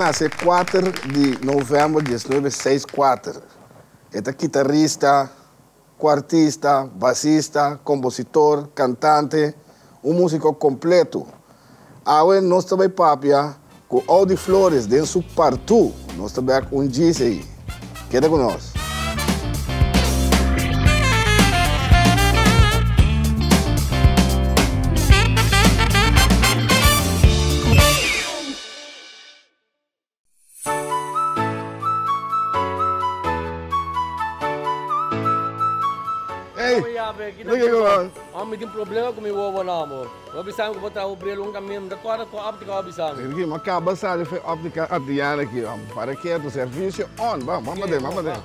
Nasce 4 de novembro de 1964. É guitarrista, quartista, bassista, compositor, cantante, um músico completo. Agora nós também papia com Audi Flores, dentro do Partu. Nós também um diz aí. Queda conosco. Kami din problema kung may wawala mo. Mabisaan ko ba tayo brilong kami, dakwara ko apti ka mabisaan. Aqui, uma caba sale foi óptica Adriana aqui, ó. Para que o serviço on, vamos, vamos ver, vamos ver.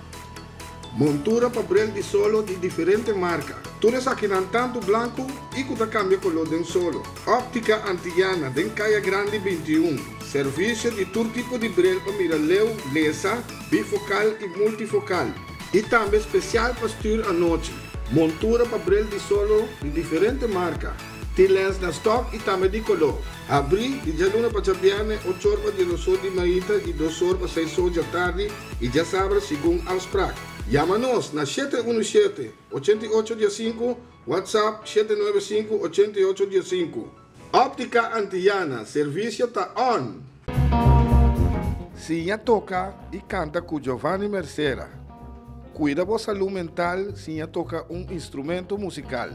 Montura papel de solo de diferente marca. Isso aqui não tanto branco e que cambia color de solo. Óptica Antiana, den Caia Grande 21. Serviço de todo tipo de brilho para miraleu, lesa, bifocal e multifocal. E também especial para estudar à noite. Montura brilho de solo de diferente marca. Lens na stock e também de color. Abri e já luna para chapiane, 8 horas de nosor de maíta e 2 horas para 6 horas da tarde e já sabe segundo aos prac. Llama-nos na 717-8815, WhatsApp 795-8815. Óptica Antillana, serviço está on. Sinha toca e canta com Giovanni Mercera. Cuida a saúde mental, Sinha toca um instrumento musical.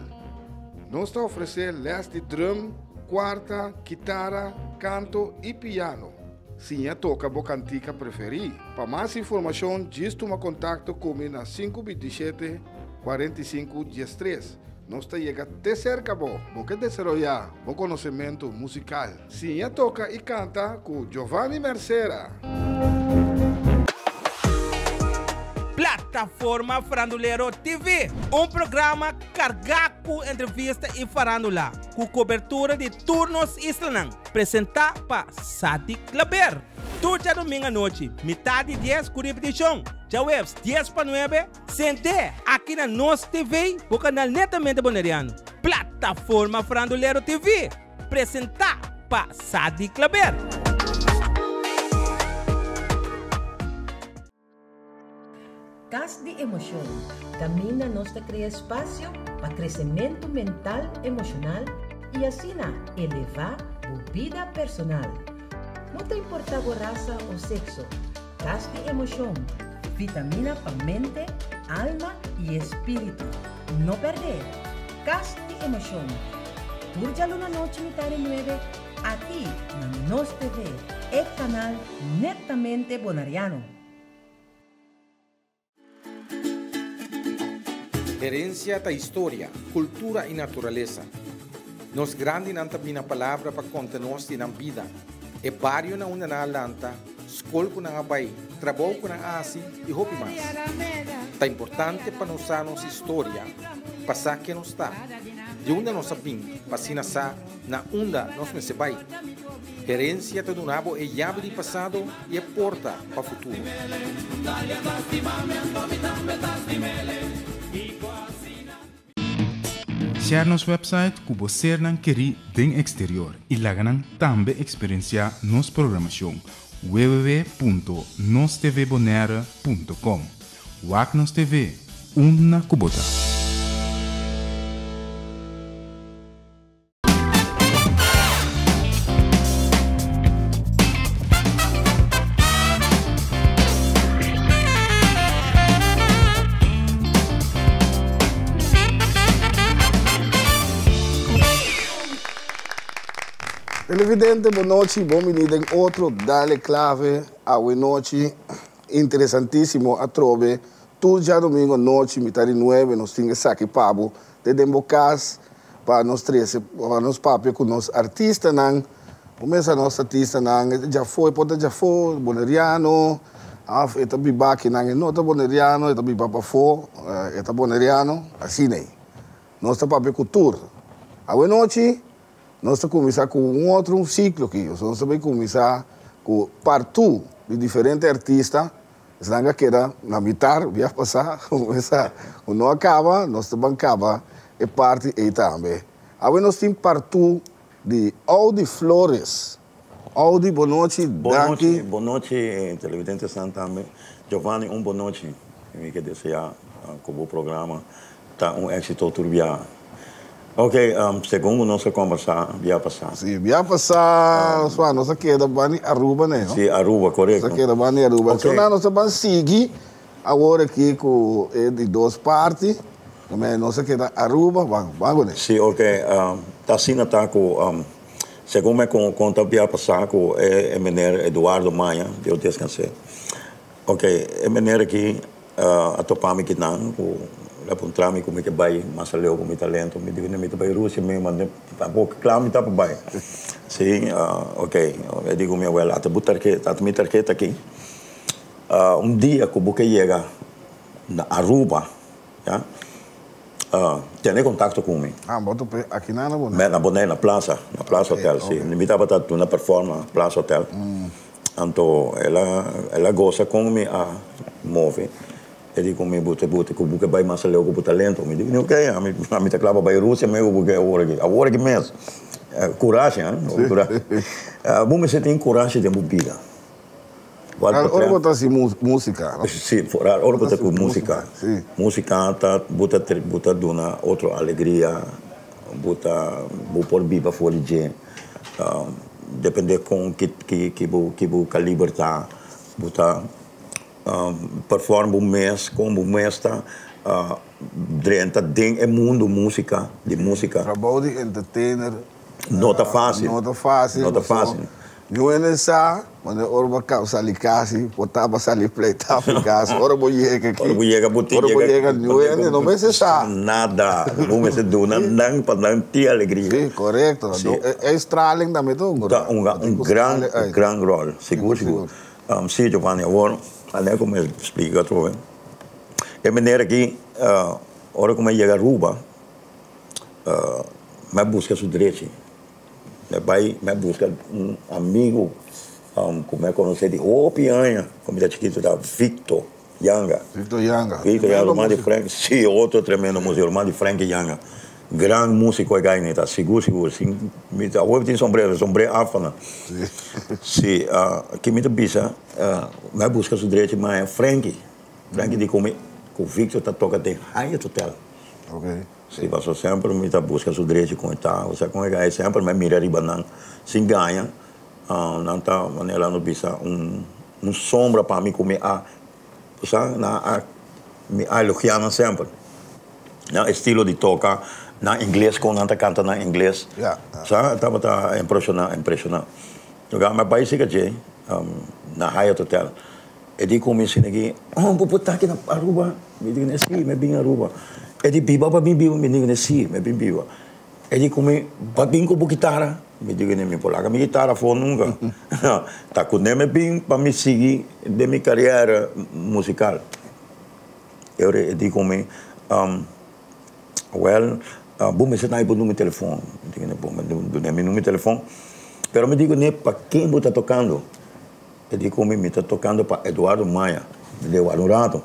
Nós está oferecer les de drum, quarta, guitarra, canto e piano. Sinha toca a cantica preferir. Para mais informação, diz toma contato comigo na 527 45 13. Nós está chega até cerca, bo. Bom que desarrollar bom conhecimento musical. Sinha toca e canta com Giovanni Mercera. Plataforma Farandulero TV, um programa carregado com entrevista e farandula, com cobertura de turnos islanang, apresentado para Sadi Claber. Tudo domingo à noite, metade 10 com repetição. Já webs 10 para 9, sente aqui na nossa TV, o canal Netamente Boneriano. Plataforma Farandulero TV, apresentado para Sadi Claber. Cas de emoção. Camina nossa cria espaço para crescimento mental, emocional e assim elevar a vida personal. Não te importa a raça ou sexo. Cas de emoção. Vitamina para mente, alma e espírito. Não perder. Cas de emoção. Turja Luna Noche Mitad 9 aqui na Nos TV, e canal netamente bonariano. Herencia da história, cultura e natureza. Nos grande nanta bina palavra para conta-nos vida. E barrio na una na lanta, escola com na abai, trabalho na asi e hopi mais. Tá importante para nós a nossa história, passar que nos está. De onde nós sabim, passina sa, na onda nós me sebai. Herência do nabo é llave de passado e é porta para o futuro. Share nos website você não querer den exterior e lá também experienciar nos programação www.nostvbonera.com Wagnos TV, una kubota. Televidente, boa noite, bom menino em outro Dale Clave, a noite, interessantíssimo a trove, tudo já domingo noite, metade nove, nós temos saque pabo, de dembocas, para nós três, para nós papo com nós artistas, não, começa nosso artista, não, já foi, pode já foi, boneriano, ah, eta bibaki, não, não tá boneriano, eta bibapa fo, eta boneriano, assim, né, tá papo tour, a noite, nós estamos começar com um outro ciclo aqui. Nós também começar com partu de diferentes artistas. Senão que era na metade, vai passar, começar, não acaba, nós também acaba, é parte aí também. Agora nós temos partu de Audi Flores. Audi, boa noite, Boa noite, boa noite, eh, televidente Santame. Giovanni, um boa noite. Eu quero desejar uh, que o programa está um êxito turbiar. Ok, um, segundo nossa conversa, via passar. Sim, via passar, sua nossa queda bani Aruba, né? Sim, Aruba, correto. Nossa queda bani Aruba. Ok. Então, nós nossa ban seguir agora aqui com é de duas partes. Também nossa queda Aruba, vamos, vamos, né? Sim, ok. Um, tá assim, tá com, um, segundo me con- conta, via passar com é, é menino Eduardo Maia, Deus descanse. Ok, é menino aqui, uh, a topar me que não, com mi como que vai mas leu com meu talento me digo nem me vai Rússia mesmo mas tá pouco claro me para vai sim uh, ok eu digo minha abuela até botar que até me tarjeta aqui uh, um dia que eu chega na Aruba já uh, tem contato comigo Ah, bota aqui na né? Me- na Boné, na Plaza, na Plaza Ok, Hotel, ok. sim. Me estava dando uma performance na Plaza Hotel. Então, ela, ela gosta como me a move. E digo, me bute, bute, que buque vai mais leu com talento. Me digo, ok, a mim, a mim clava vai Rússia, me eu buque agora aqui. Agora aqui mesmo. Eh, Coragem, hein? Coragem. Bom, você tem coragem de para Ora botar assim música. não? Sim, ora botar com Música, música. tá bota bota dona outra alegria, bota bo por viva fora de uh, depende com que que que bo que bo calibre tá, bota um, performa um mês como tá uh, dentro é mundo música de música Trabalho de entertainer. não tá fácil Não tá fácil. não mas fácil Eu ainda sa, quando eu orba causa ali casi, botava sali pleita ora vou chegar aqui. Ter Ora vou chegar- chegar, eu ainda não vai se sa. nada não vai ser dona não para não ter alegria Sim, correto. Sim. É, estraling também, então. Dá um, um grande, grande rol, seguro, seguro. Um, sim, Giovanni, agora, além como eu explico outra vez. É maneira que, uh, hora como eu chego a Aruba, uh, me busca seu direito. Meu pai me busca um amigo, um, como é conhecido, de Opianha, como ele é chiquito, da Victor Yanga. Victor Yanga. Victor Yanga, irmão de Frank, sim, outro tremendo músico, irmão de Frank Yanga. Grande músico é gaine, tá seguro, seguro. Sim, me tá, hoje tem sombreiro, sombreiro afana. Sim, uh, que me bisa, uh, me busca seu direito, mas é Frank. Frank de como, que o Victor tá toca tem Hyatt Hotel. Ok. Sim, passou sempre me tá busca seu direito com tá, você com ele sempre me mira riba não, se ganha, uh, não tá maneira no bisa um um sombra para mim comer a, sabe, na a, me a elogiando sempre. Na estilo de toca na inglês com não tá canta na inglês. Yeah. Sabe, tava tá impressionado, impressionado. Então, meu pai siga je, um, na Hyatt Hotel. E di ko minsan nagi, oh, pupunta ka na Aruba. Me digo na si, may bing Aruba. E di biba pa bibiwa, me digo na si, may bibiwa. E di ko may, pabing ko po gitara. Me digo na mi pula kami gitara fo nunca. Tako na me bing pa mi sigi de mi carreira musical. Eu di may, um, well, número de telefone. Digo, né, bom, mas não é meu telefone. Pero me digo, né, para quem você está tocando? Eu digo, me está tocando para Eduardo Maia, de Eduardo Rato.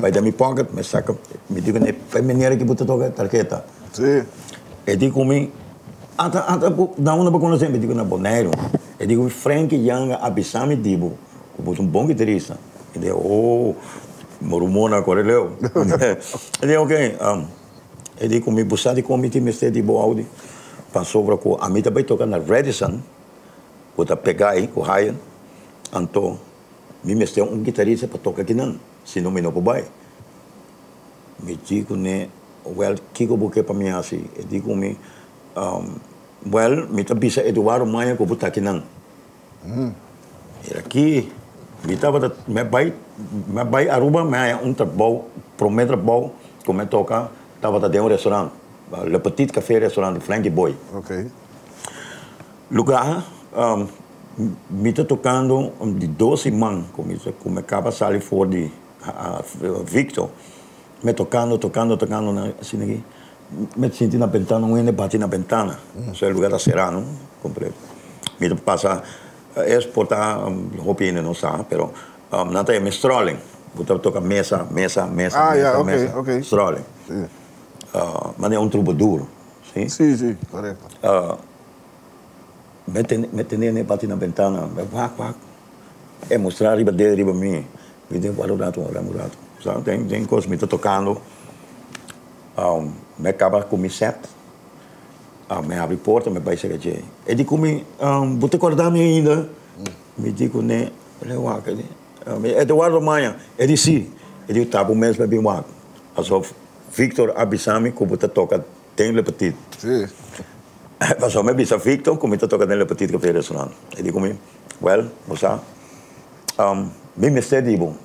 Vai da minha pocket, me saca, me digo, né, para maneira que você toca tarjeta. Sim. Eu digo, me, anta, anta, da onde para conhecer? Me digo, na Boneiro. Eu digo, Frank Yanga, Abissami Dibo, um bom guitarrista. Ele oh, morumona, correleu. Eu digo, ok, um, eu digo, me buscar de comité, me de boa Audi, passou para a mim também tocar na Redison, pegar aí, com o Ryan, então, me mestre um guitarrista para tocar aqui não, senão me não vai. Me digo, né, well, buquei para mim assim, eu digo, me, um, well, me tá bisa Eduardo Maia vou estar aqui não. Era aqui, me tava, me vai, me vai Aruba, me é um trabalho, prometo trabalho, como é tocar, dentro de um restaurante, Le Petit Café Restaurant de Frankie Boy. Ok. lugar um, me está tocando de 12 man como isso como acaba sair fora de uh, Victor. Me tocando tocando tocando na, assim aqui. Me senti na ventana um bate na ventana. Isso é lugar da serano completo me passa é exportar um, roupa ainda não sabe pero um, não tem me strolling Botar toca mesa mesa mesa Ah, mesa yeah, ok, mesa. ok. strolling Sim. Uh, mas é um troubadour sim Sim, sim, correto. uh, me ten- me tenía ne bati na ventana, me wak wak. E mostrar riba dele, riba mim. Me deu para o rato, para o rato. Sabe, tem, tem coisa, me tá tocando. Um, me acaba com mi set. Ah, me abre porta, me vai chegar aqui. E digo me, um, vou te acordar me ainda. Me digo, né, ele ele. Um, Eduardo Maia, ele sim. Ele tá, bom mês, bem wak. Also, Victor Abisami, como toca, tem le petit. Sim. Pasó me bisa Victor, como te toca nelle petit café restaurant. E digo me, well, moça, um, me me sei dibo.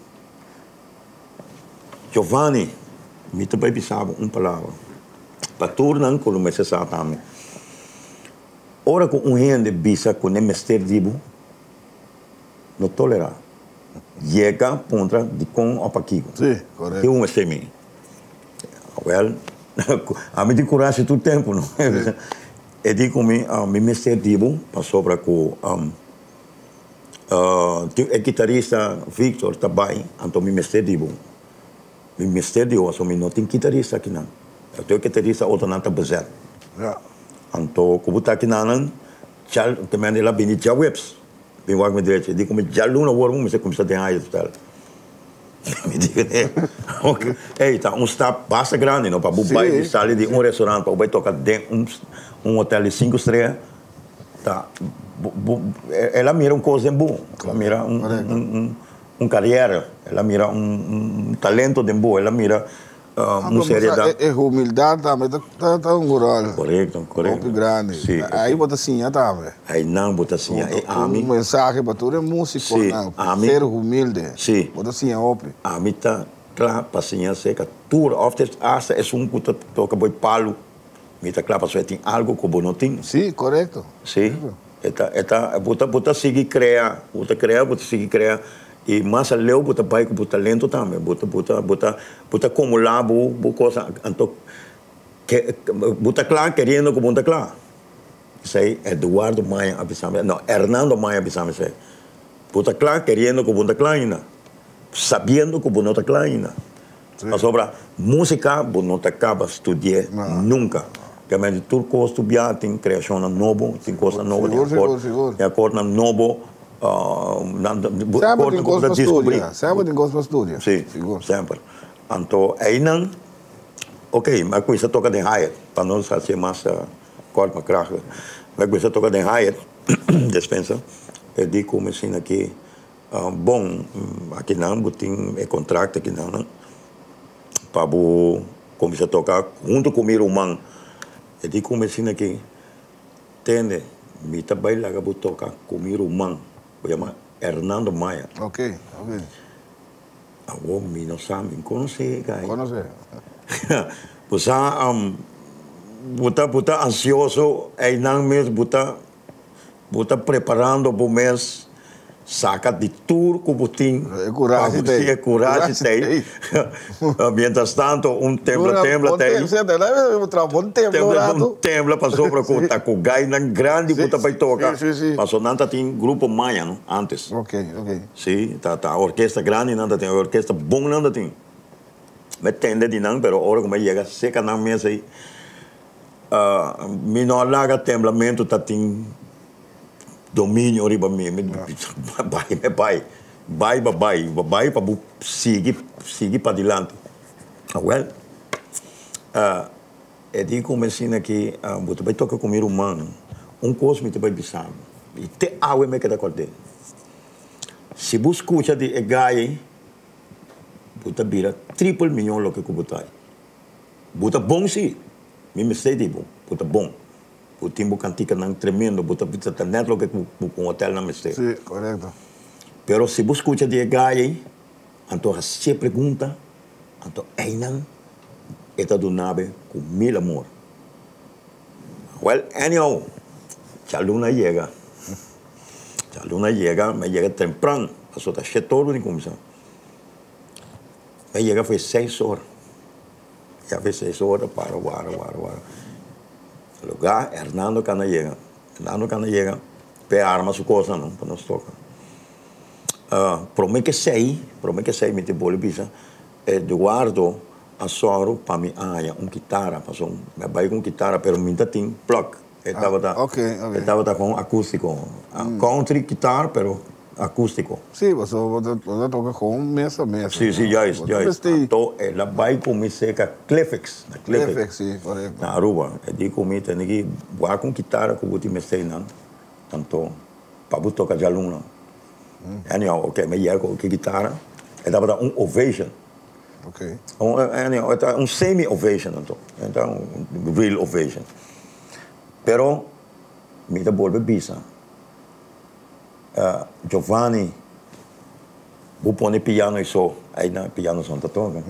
Giovanni, me bai bisabo un palavra. Paturnan con lo me se sa tame. Ora com um gente bisa com nem mester dibo, não tolera. Chega contra de com apaquigo. Sim, correto. Que um é mim. Well, a mim de coragem todo tempo, não? E digo me, a mim mester dibo, passou para com um, uh, o guitarrista Victor também, então me mester dibo. Me mester dibo, so me não tem guitarrista aqui não. Eu tenho guitarrista outra não está bezet. Ja. Anto kubuta kinanan, chal temen ila bini cha webs. Bin wag me direito, digo me já luna war mo se começa a ter aí total. Me digo né. Ok. Ei, tá um stap basta grande, não para bubai Sim. de sair de um restaurante para bubai tocar de um um hotel de cinco estrelas. Tá. Bu, ela mira um coisa bom, ela mira um um, um, um carreira, ela mira um, um, talento de bom, ela mira Ah, uma mas seriedade. É, é humildade também, tá, tá, tá um rural. Correto, correto. Golpe grande. Sim. Aí bota assim, também. Aí não, bota assim, aí a Um mensagem para todo é músico, Sim, não. a mim- Ser humilde. Sim. Bota assim, é op. a mim tá claro para assim seca tudo ofte asa é um que toca boi palo me tá claro para tem algo que não tem Sim, correto. sim eta eta bota bota seguir criar bota criar bota seguir criar e mais leu bota pai com bota talento também bota bota bota bota acumular bu bu coisa então que bota claro querendo que bota claro sei Eduardo Maia abisame não Hernando Maia abisame sei. Bota claro querendo que bota claro ainda sabendo que não está claro ainda mas sobre música não te acaba estudar Não. nunca. Que a gente tudo coisa estudar tem criação novo tem coisa nova de acordo de acordo novo ah, na- de Sempre acordo tem com coisa o para descobrir estudar. Sempre. Então, aí não. Ok, mas coisa toca de higher, para não fazer mais uh, corpo para crack. Mas coisa toca de higher, dispensa. Eu digo como assim aqui, ah, bom, aqui não, botem é contrato aqui não, não. Para começar a tocar junto com o meu irmão. Eu digo como assim aqui, entende? Me que vou tocar com o vou chamar Hernando Maia. Ok, ok. Awong mi no sa min kono se kai. Conoce. Pusa um buta buta ansioso ai nang mes buta buta preparando pro mês saca de tour com butim. É coragem tem. Coragem tem. Mientras tanto, um tembla tembla tem. Tem? Bom tempo, Tembla um tembla passou para com tá com gai nang grande buta vai tocar. Passou nanta tem grupo maia, não? Antes. Ok, ok. Sim, tá, tá. Orquestra grande nada tem, orquestra bom nada tem. Me tende de não, pero hora como chega seca na mesa aí. Uh, me não larga temblamento tá tem domínio riba mim, me vai, me vai. Vai, vai, vai, para seguir, seguir para adiante. Ah, well, uh, eu digo como assim aqui, uh, você vai tocar com meu irmão, um coisa me vai bisar. E te água me queda acordar. Se você escuta de Egai, você vira triple milhão lo que você Você bom sim, me sei de bom, você bom. Tem um cantica não tremendo, você você tá net lo que com hotel não me sei. Sim, correto. Pero se você escuta de Egai, então você pergunta, então einan, eta do nabe com mil amor. Well, anyhow, a luna llega. A luna llega, me llega temprano, passou tá cheio todo de comissão. Me llega foi seis horas. Já foi seis horas, para, para, para, para. Lugar, Hernando Cana llega. Hernando Cana llega, pé arma su coisa não, para nós tocar. Uh, promete que sei, promete que sei, me te bole bisa. Eduardo Asoro para mim aya um guitarra, passou me vai com guitarra, pero minta tem plug, Ele estava Ah, ok, ok. Ele estava com acústico. Ah, Country guitar, pero acústico. Sí, vos, vos, vos tocas con un mesa a mes. Sí, sí, ya es, ya es. Então, ela vai comer seca Clefex. Na Clefex, Clefex sim, por exemplo. Na Aruba, é de comer, tem que voar com guitarra, com o time sei, não. tanto para você tocar de aluno. Hum. Mm. Anyhow, ok, me ia com guitarra, é dava um ovation. Ok. Um, eh, anyhow, é um semi-ovation, então. Então, um real ovation. Pero, me dá boa bebida, Uh, Giovanni, vou pôr piano e só. Aí na piano só tá toca.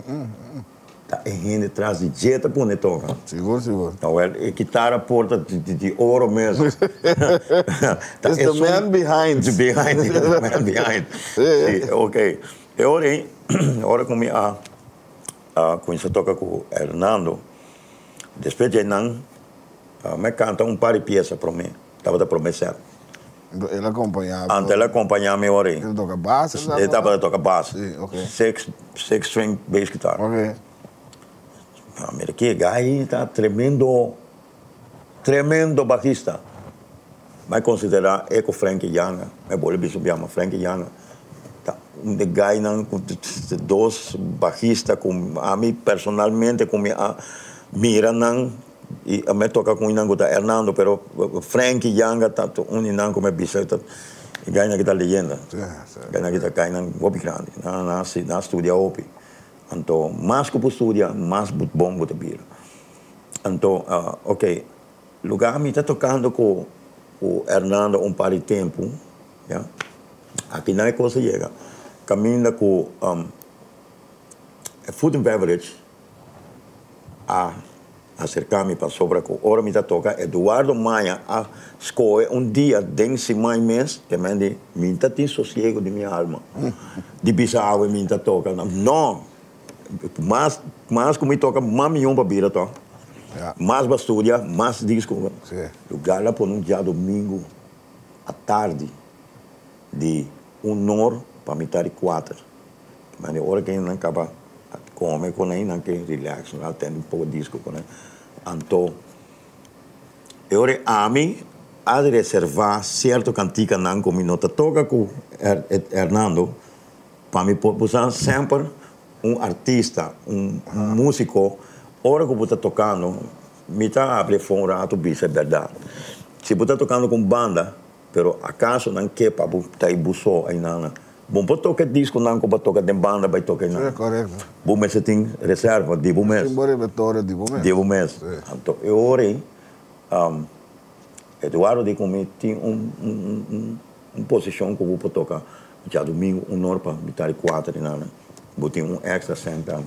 Tá e gente atrás de jeta pôr toca. Seguro, seguro. Então, é guitarra porta de, de, de ouro mesmo. Tá, It's é the man behind. The behind, the man behind. Sim, ok. E ora, hein, ora com a, a com isso toca com o Hernando, depois de não, uh, me canta um par de peças para mim. Estava a prometer. Ele acompanhava. Antes ele acompanhava-me ora aí. Ele toca baixo, Ele estava a tocar baixo. Sim, ok. Six, six string bass guitar. Ok. Ah, mira que guy está tremendo, tremendo baixista. Vai considerar eco Frank Young, me vuelve subir a Frank Young. Tá, um de guy não com t- t- dois baixistas com a mim personalmente com me a mira não e a me toca com inango da Hernando, pero Frank Young tá um inango me bisita. E guy na kita leyenda. Sim, sim. Guy na kita kaya ng opi grande, na na si na studia opi. Então, mais que por estudar, mais bom para vir. Então, ah, ok, lugar me está tocando com o Hernando um par de tempo, já? Aqui não é coisa chega. Caminha com um, food and beverage a acercar-me para sobra com hora me toca Eduardo Maia a escolhe um dia dentro de mais mês que me diz me está tem sossego de minha alma. De bisao me está toca. Não mas mas como me toca mais milhão para vir to Ja. mais estudar mais disco. Lugar lá por um dia domingo à tarde de um hora para metade quatro. Mas a hora que não acaba come com aí não que relax não tem um pouco de disco com aí então eu a mim há de reservar certo cantica não como não toca com Her- Her- Hernando. Para me usar sempre um artista um músico hora que estou tocando me está abrindo um rato bicho é verdade se você tocando com banda pero acaso não para estar aí busou aí não bom para tocar disco não para tocar de banda vai tocar Sim, não correto. bom mas você tem reserva de bom mês Tem bom repertório de momento. de um mês. Sim. Então, eu orei, um, Eduardo de comigo tinha um, um, um, um, uma posição que eu vou tocar. Já domingo, um hora para metade quatro, e nada. Vou ter um extra sentado.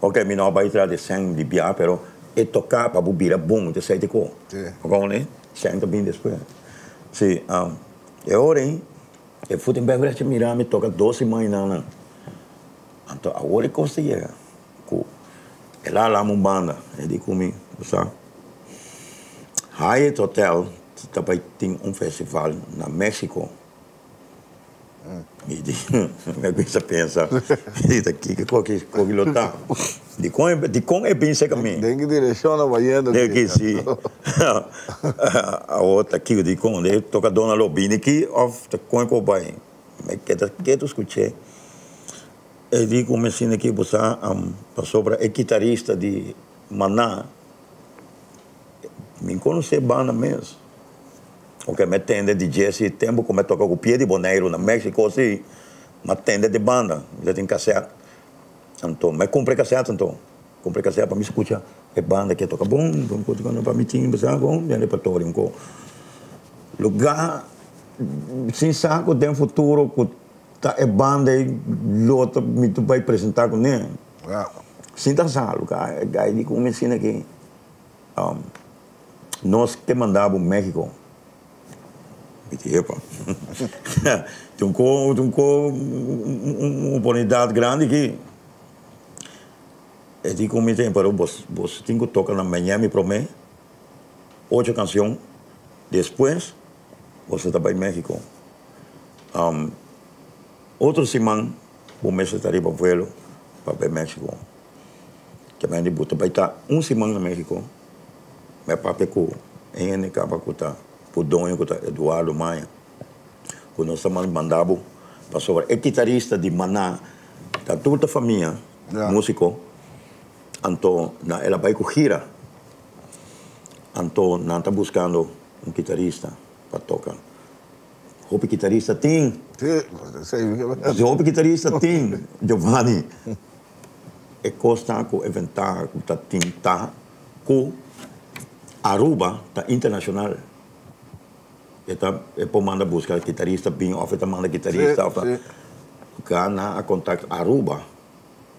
Ok, mi não vai entrar de sangue de biar, pero é tocar para bubir bom, de sei de cor. Sim. Ok, né? Senta bem depois. Sim, um, eu orei, eu fui em beverage mirar, me toca 12 manhã, então, agora é conseguia. Ela lá uma banda, ele comigo, sabe? Hyatt Hotel também tem um festival na México. E de, me coisa pensa, e daqui que qualquer qualquer lotar. De é de com é bem seca mim. Tem que direciona vaiendo. De que sim. A outra aqui de com, de toca Dona Lobini aqui, of the com vai. Me queda que tu escutei. E di comecei aqui buscar um, para sobra é guitarrista de Maná. Me conhece banda mesmo. O que me tende de Jesse tempo como toca com o pé de boneiro na México assim, me tende de banda, já tem cassete. Então, mas comprei cassete então. Comprei cassete para me escutar. É banda que toca bom, quando para me tinha, bom, meu repertório um pouco. Lugar sem saco tem futuro tá é banda e lota me tu vai apresentar com ele. Sem salo, cara. Aí ensina aqui. Um, nós que mandava o México. Epa. tem um tem um uma oportunidade grande aqui. E de como tem, para você, você tem que tocar na manhã, me promete. Oito canções. Depois, você está para México. Um, outro semana, mês estaria para vuelo para México. Que me dibuta vai estar um semana no México. Meu papo é com em ene capa pudonho kuta Eduardo Maia. O nosso man mandava passou é guitarrista de Maná, da toda a família, Ja. músico. Então, na, ela vai com gira. Então, não está buscando um guitarrista para tocar. O guitarrista tem Se op gitarista tem, Giovanni, e costa com eventar com ta tinta com Aruba, ta internacional. E po manda buscar guitarrista bem, of ta manda guitarrista, of na a contact Aruba.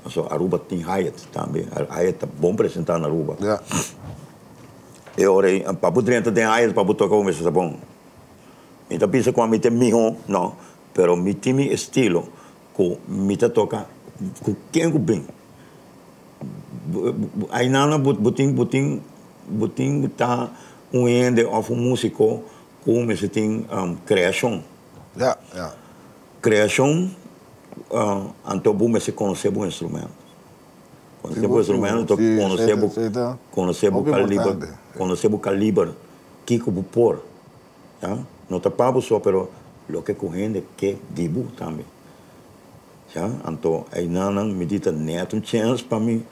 Also Aruba tem Hyatt também. Hyatt tá bom apresentar na Aruba. Ja. E ora, papo dentro tem Hyatt, papo tocar o mesmo, bom? Então pensa com a mim miho, não, pero mi time estilo com mi toca com quem com bem. Aí nana buting buting buting tá um ende of um músico com esse tem um, criação. Ja, ja. Criação, uh, então bom se conhecer o instrumento. Conhecer Sim, o instrumento, então sim, conhecer sim, o tá. o calibre, conhecer o calibre que vou pôr. Ja? Não tá papo só, pero lo que corrende que dibu também. Ja? Então, aí não me dita neto um chance para mim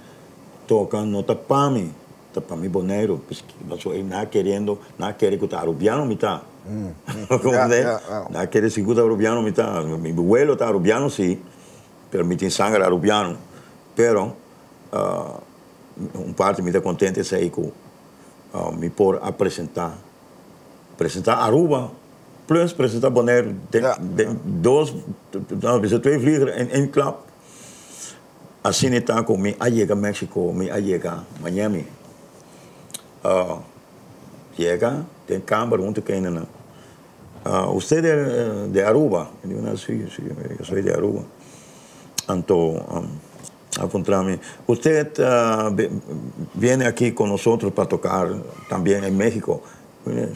tocar, não tá para mim. Tá para mim boneiro, porque aí não querendo, não querendo que tá arubiano me tá. Como Ja, é? ja, ja. Não querendo se que arubiano me tá. Mi abuelo tá arubiano sim, pero me tem sangue arubiano. Pero, uh, um parte me dá contente sair com uh, me por apresentar apresentar Aruba plus apresentar Bonaire de, Ja. de, dois não, we twee vliegers in één klap assim está com me llega México me llega Miami uh, llega tem câmara onde que ainda uh, usted é de Aruba eu digo não sim, sim, eu sou de Aruba então um, encontrarme. Usted ve- viene aquí con nosotros para tocar también en México.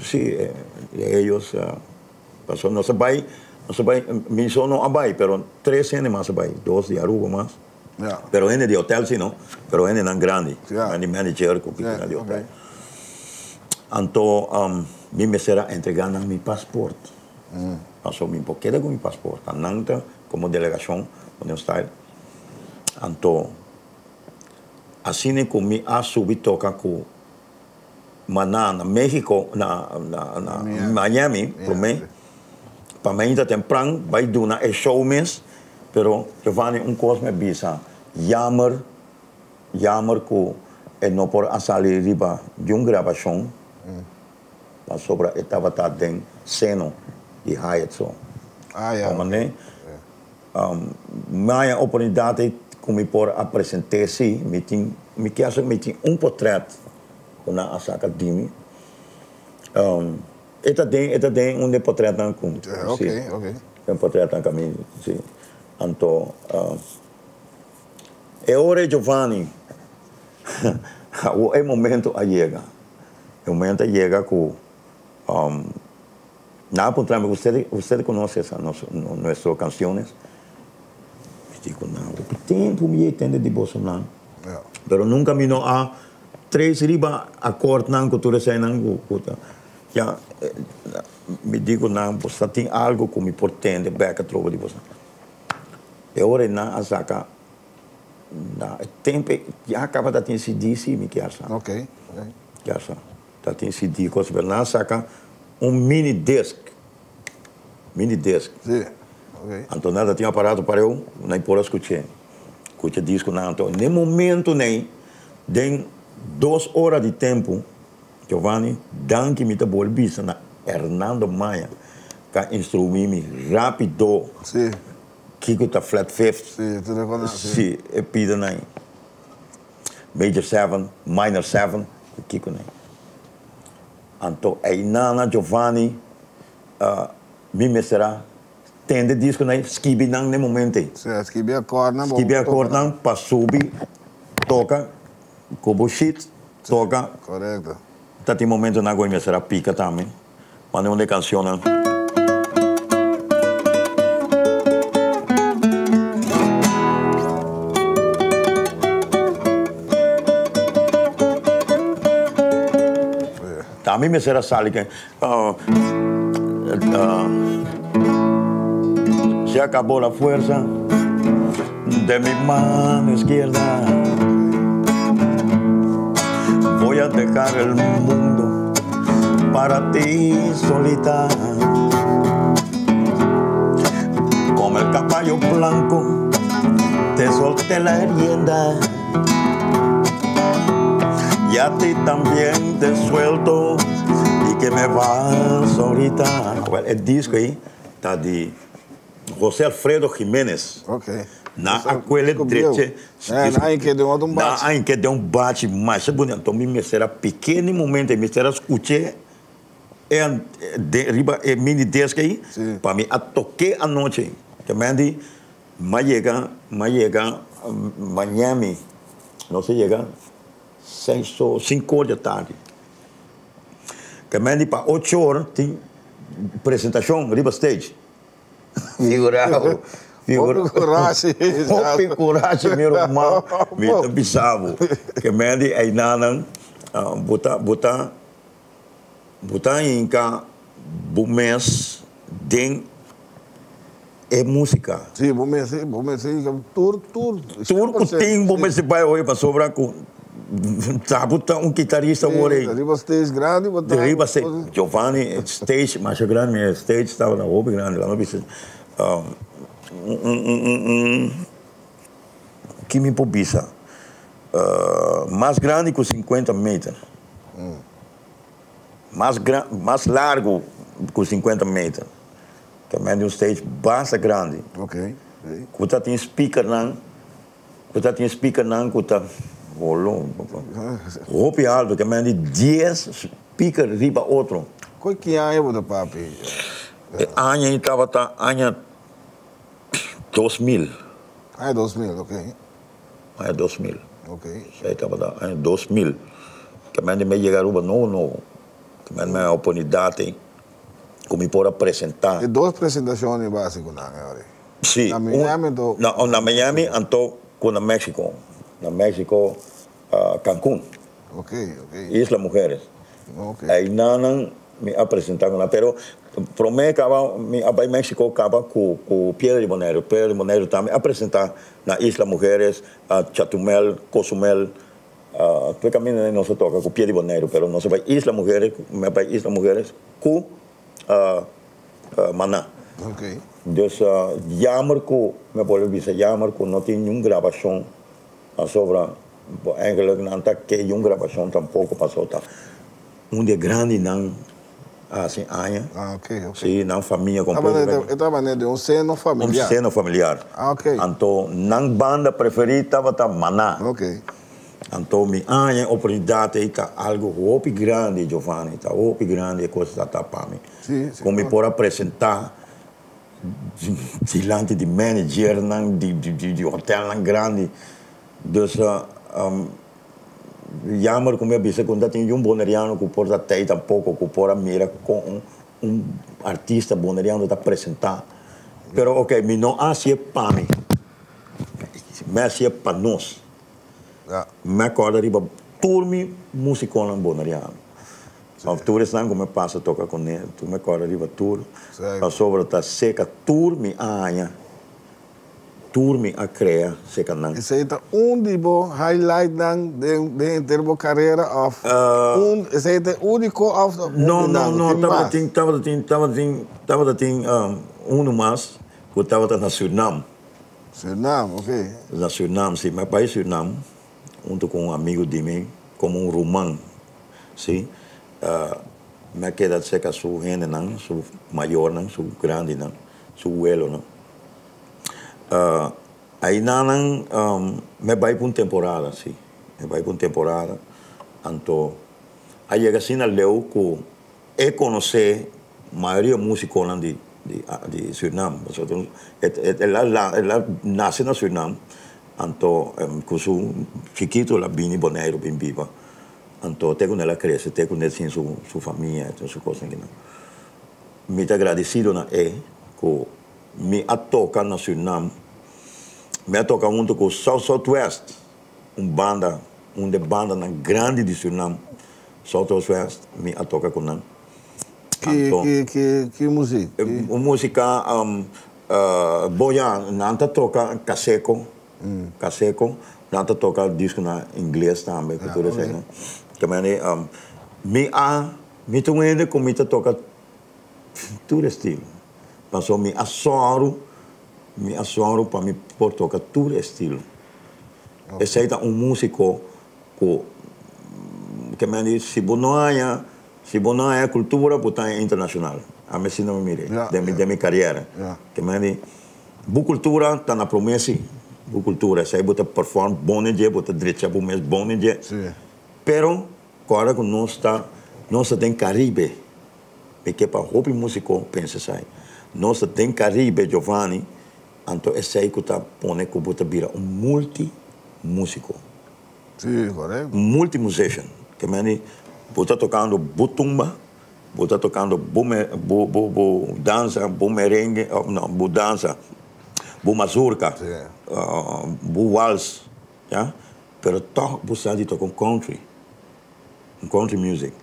Sí, eh, ellos ah, pasó, no se va, no se va, mi son no va, pero tres años más se va, dos de Aruba más. Ja. Pero en de hotel sí, ¿no? Pero en tan grande, Ja. en manager Ja, de hotel. oké. Então, um, mi me será entregando mi pasaporte. Also, mi queda com mi pasaporte. Ananta, como delegação, onde eu estou. Então, assim com mi a subir toca com Maná, na México, na, na, na Miami. Miami, para mim. Para mim, ainda temprano, vai dar é show mesmo. Pero, Giovanni, um coisa me bisa. Jammer, jammer que é não por a sair riba de uma gravação. Mas sobre estava tá dentro seno e Hyatt só. Ah, ja. Como né? Um, minha oportunidade como por apresentar se me tinha me quer me tinha um portrait na asaca de mim. Um, eta tem eta tem um portrait não com. Ja, Oké, oké. Um portrait não caminho, sim. Então, uh, é hora Giovanni. o momento a chega. O momento a chega com um, na encontramos usted usted conoce essa nossa no- nuestras canciones. Eu digo não, o tempo me entende de Bolsonaro. Ja. Pero nunca me no a três riba acordo não que tu sei não puta. Já eh, me digo não, você tem algo que me portende beca trova de você. E ora na a saca na tempo já acaba da ter se disse me quer saber. Oké. oké. Ja, zo. Dat in CD kost wel nazakken. Een mini disc. Mini disc. Sim. Então nada tinha aparato para eu, nem por escutar. Escuta disco não. Então, no momento nem, tem duas horas de tempo, Giovanni, dan que me te volvisse na Hernando Maia, que instruí-me rápido, Sim. que tá flat fifth, Sim, tudo assim. Sim, é pida nem. Major 7, minor 7, kiko nem. Então, aí nana Giovanni, uh, mi mesera, tende disco nem, skibi nang ne momento. Escrevi a corna. Skibi a cor nang, pa subi, toca, kubo shit, toca, Correto. tati momento na goi mesera pica também. Quando onde canciona. Sim. A mí me será que ah, ah, se acabó la fuerza de mi mano izquierda. Voy a dejar el mundo para ti solita. Como el caballo blanco, te solté la rienda. Y a ti también te suelto y que me vas ahorita. El disco aí tá de José Alfredo Jiménez. Ok. Na aquele treche. É, na em que deu um bate. Na em que deu um bate bonito. Então, me será pequeno momento, me será escutei é de riba é mini disco aí, para mim a toquei a noite. Também mas chega, mas chega um, Miami, não sei chega cinco horas da tarde. Também para oito horas tem apresentação riba stage. Figurado. Hopi coragem. Hopi coragem, meu irmão. Me bisavo. Que mende aí nanang buta buta buta inka bumes den é música. Sim, me me dizer, tour, tour. Tudo que tem bumes vai hoje para sobrar com Tabuta um guitarrista hoje. Arriba stage grande, botar. Deriva se Giovanni stage, mas o grande stage estava na Obi grande lá no bicho. Um, um, um, um, que me pobisa. Uh, mais grande que 50 metros. Mais, gra mais largo que 50 metros. Também um stage bastante grande. Ok. ok. Kuta tem speaker não. Kuta tem speaker não, kuta volume. Roupa alto, que me 10 speaker riba outro. Qual que é o papi? Anya estava tá anya 2000. Ah, é 2000, ok. Anya 2000. Ok. Saya estava tá anya 2000. Que me me chegar ruba não não. Que me me oportunidade como por apresentar. E duas apresentações básicas, agora. Sim. Na Miami, então- Na, na Miami, com na México. Na México, uh, Cancún. Ok, ok. Isla Mujeres. Ok. Aí nanan me apresentaram lá, pero para mim acaba me abai México acaba com com Pedro de Monero, Pedro de Monero também apresentar na Isla Mujeres, a Chatumel, Cozumel, a tu caminho não se toca com Pedro de Monero, pero não se vai Isla Mujeres, me vai Isla Mujeres com a Maná. Ok. Dus uh, jammer que, me pode dizer, jammer que não tem nenhuma gravação a não está que nenhuma gravação tampouco passou tá. Um de grande não, assim, anos, Ah, ok, ok. sim, não família Estava completa. estava de um seno Um familiar. cena familiar. Ah, ok. Então, não banda preferida estava tá Maná. Ok. Então, minha anha oportunidade está algo muito grande, Giovanni, está muito grande, coisa está para mim. Sim, sim. Como por apresentar diante de manager de, de, de, de hotel grande. Uh, um, jammer como eu disse, quando tem um boneriano que por até tampouco, que por mira com um, um artista boneriano para apresentar. Pero, ok, me não assim para mim. Mas assim para nós. Ja. Me acordo riba turmi musicona bonariano. Of tour is dan come passa toca con ne, tu me acordo riba tour. A sopra ta seca turmi aia. Turmi a crea seca nan. Is het een tipo highlight dan de, de intervo carreira of Uh, un, is het único of No, no, no, tava ting, tava ting, tava ting, tava ting um, uno mais, que tava na Suriname. Suriname, ok. na Suriname, sim, meu país Suriname, junto com um amigo de mim, como um romano, sim. Uh, me queda cerca su gente, su maior, su grande, su abuelo, não. Uh, aí não, um, me vai para uma temporada, sim, me vai para uma temporada, então, aí chega assim na leu que é conhecer a maioria músicos de de, de Suriname. Nosotros, ela, ela, ela nasce na Suriname, então, um, com su chiquito, ela vini boneiro, bem viva. Então, até quando ela cresce, até quando ela tem sua, sua família, coisas. Que não. Muito agradecido na é que me atoca na Suriname, me atoca junto com South Southwest, uma banda, uma banda na grande de Suriname, Southwest, me a toca com não. Que, que, que, que música? Eh, O música um, uh, boia, nanta toca caseco, caseco, nanta toca disco na inglês também, que tudo assim, né? Mane um, me a me tu ainda com me toca tudo estilo. Passou me assoro, me assoro para me por tocar tudo estilo. Esse aí tá um músico que que mane se bonoia, se bonoia cultura puta internacional. A me sino me mire, Ja, de ja. de mi carreira. Ja. Que mane bu cultura tá na promessa, bu cultura, sai bota perform bom dia, bota direita bu mes bom dia. Sim. Pero agora que nós está, nós tem Caribe, porque para roupa músico pensa sai. Nós tem Caribe Giovanni, então esse aí que tá pone que bota vira um multi músico, Sim, correto. um multi musician, que mani bota tocando butumba, bota tocando bume, bu, bu, bu dança, bu merengue, oh, não, bu dança, bu mazurca, uh, bu vals, ja? Pero toch você de tocar um country, um country music,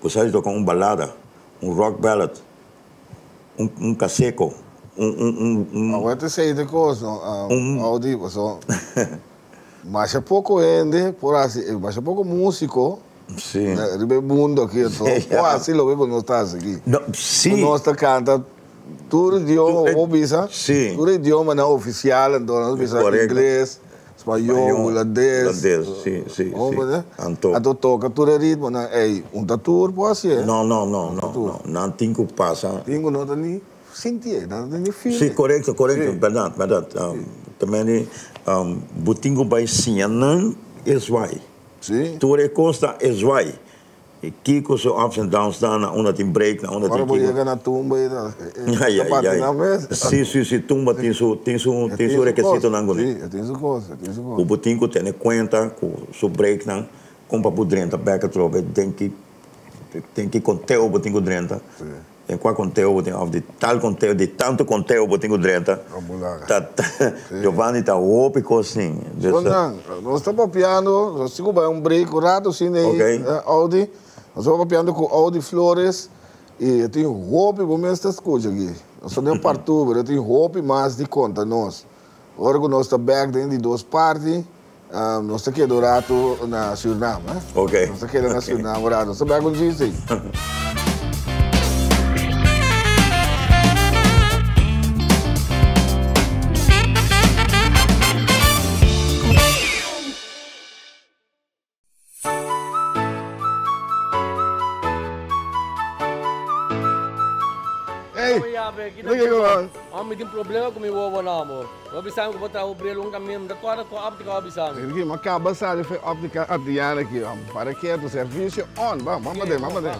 você de tocar um balada, um rock ballad, um, um caseco, um, um, um, um Agora te sei de coisa, um, Um- so, mas é pouco ende, por assim, mas é pouco músico, sim. né, ribe mundo aqui, então, por assim lo que nós estamos aqui. No, sim. Nós está canta tudo idioma, eh, ou bisa, sim. tudo idioma não oficial, então nós bisa Correcto. inglês, espanhol, holandês, holandês, sim, sim, como, sim. né? Anto. Então toca tudo ritmo, né? Ei, um tatu, pode ser. Não, não, não, não, não, não tem que passar. Tenho nota nem sentir, não tem nem filme. Sim, correto, correto, Sim. verdade, verdade. Um, também, um, butingo vai sinhanan, eswai. Sim. Tuure costa eswai. E Kiko so ups and downs dan, na una tem break, na una Agora tem vou Kiko. chegar na tumba e tá. Ai, ai, ai. na mesa. Sim, sim, sim, tumba tem su, tem su, tem su requisito nangone. Sim, tem sua coisa, tem sua O coisa. butingo tem conta com su break nan, com para drenta, beca trobe, tem que tem que conter o butingo drenta. Sim. Tem qual conter o butingo, de tal conter, de tanto o drenta. Vamos lá. Tá, tá, Giovanni tá ópico assim. Não, nós estamos papiando, nós estamos um break rato né? Ok. eh, Audi. Nós estamos papiando com Audi Flores. E eu tenho roupa, me esta escuta aqui. Nós só nem partuber, eu tenho roupa mais de conta nós. Agora que nós estamos back dentro de duas partes, ah, nós estamos aqui do rato na Suriname, né? Ok. Nós estamos aqui na Suriname, rato. Nós estamos back com Jesus. Aqui agora. Homem, tem problema com meu ovo, não, amor. Eu avisava que vou trazer o brilho um caminho. Da tua com a óptica, eu avisava. Aqui, mas acaba sabe foi óptica Adriana aqui, ó. Para que é do serviço on, vamos, vamos ver, vamos ver.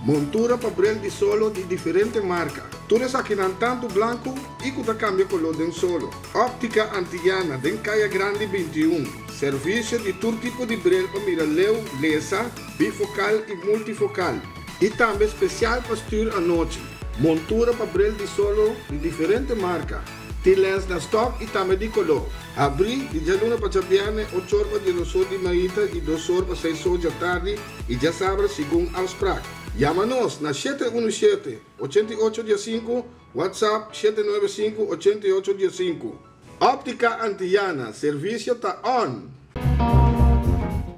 Montura papel de solo de diferente marca. Tudo aqui não tanto branco e que cambia color de solo. Óptica Antillana, den Caia Grande 21. Serviço de todo tipo de brilho para miraleu, lesa, bifocal e multifocal. E também especial para estudar à noite. Montura papel de solo de diferente marca. Tem lens na stock e também de color. Abri e já luna para chapiane, 8 horas de 2 horas de manhã e 2 horas para 6 horas da tarde e já sabe segundo aos prac. Chama-nos na 717-8815, WhatsApp 795-8815. Óptica Antillana, serviço está on.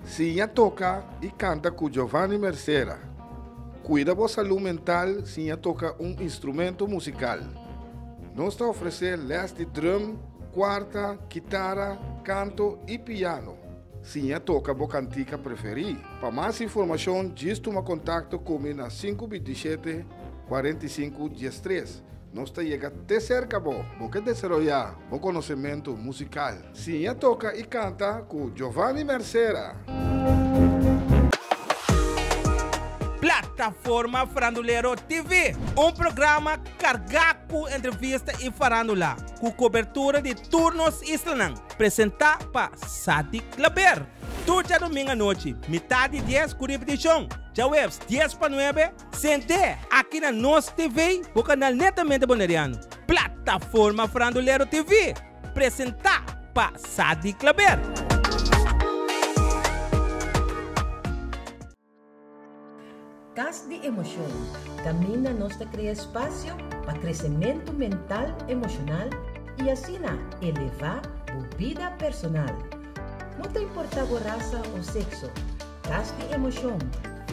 Sinha toca e canta com Giovanni Mercera. Cuida da saúde mental, Sinha toca um instrumento musical. Nós está oferecer les de drum, quarta, guitarra, canto e piano. Sinha toca a cantica preferida. Para mais informação, diz toma contato comigo na 527 45 13. Nós está chega até cerca, bo, porque desarrollar bom conhecimento musical. Sinha toca e canta com Giovanni Mercera. Plataforma Franduleiro TV, um programa cargado com entrevista e farándola, com cobertura de turnos islanã, apresentado para Sadi Claber. Tudo domingo à noite, metade 10 com repetição, já webs 10 para 9, sente aqui na nossa TV, o canal netamente boneriano. Plataforma Franduleiro TV, apresentado para Sadi Claber. Cas de Emoção caminha nossa cria espaço para crescimento mental, emocional e assim elevar a vida personal. Não tem importa a raça ou sexo. Cas de Emoção,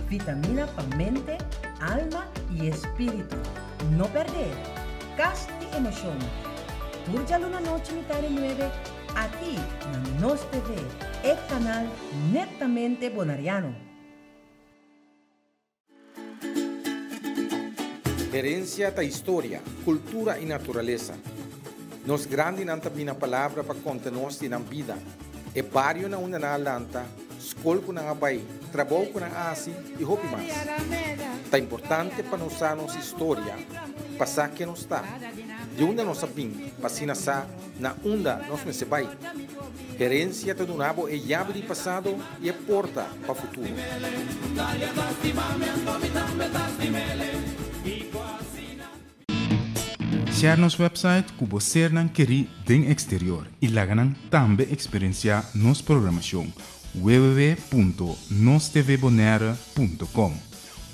vitamina para mente, alma e espírito. Não perder. Cas de Emoção. Turja Luna Noche Mitad 9 aqui na Nos TV, é canal netamente bonariano. Herencia da história, cultura e natureza. Nos grande nanta bina palavra para conta-nos na vida. E barrio na una na lanta, escola com na abai, trabalho na asi e hopi mais. Tá importante para nós nossa história, que nos está. De onde nós sabim, passina sa, na onda nós me se vai. Herência do nabo é llave de passado e porta para futuro. Share nos website ku você não querer den exterior. E lá ganang também experienciar nos programação www.nostvbonera.com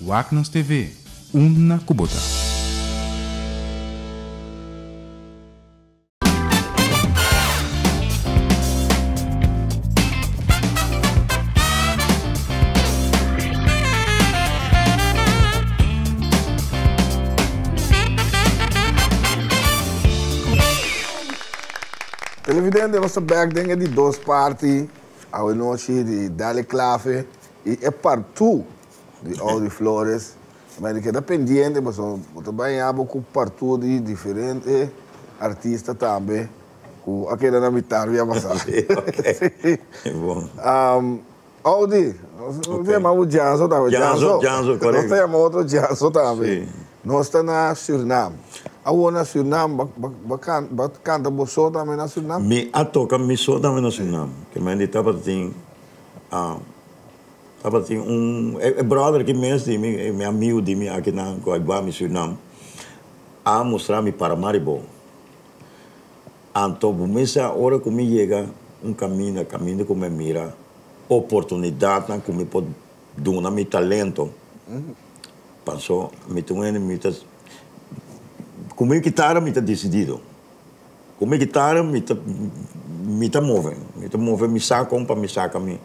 Wak Nos TV, una kubota. Televidente, nossa backding é de duas partes. A noite de Dale Clave e é partout de Audi Flores. Mas que é pendente, mas eu trabalhava com partout de diferentes artistas também. Com aquele na mitad, ia passar. ok. Bom. Um, Audi, nós Ok. chamamos Janso também. Janso, Janso, correto. Nós chamamos outro Janso também. Sim. Nós estamos na Suriname. A na Suriname, vai cantar você também na Suriname? Mi atoka mi so dame na Surinam. Que me andi tapa ting ah tapa ting um é, é brother que mês de mim, é meu amigo de mim aqui na Coiba mi Surinam. A mostrar me para Maribo. Anto bumesa hora que me chega um caminho, caminho que me mira oportunidade na que me pode dar mi talento. Passou, me tunene me tá com minha guitarra me tá decidido. Com minha guitarra me tá me tá move, me tá move, me saca para me saca me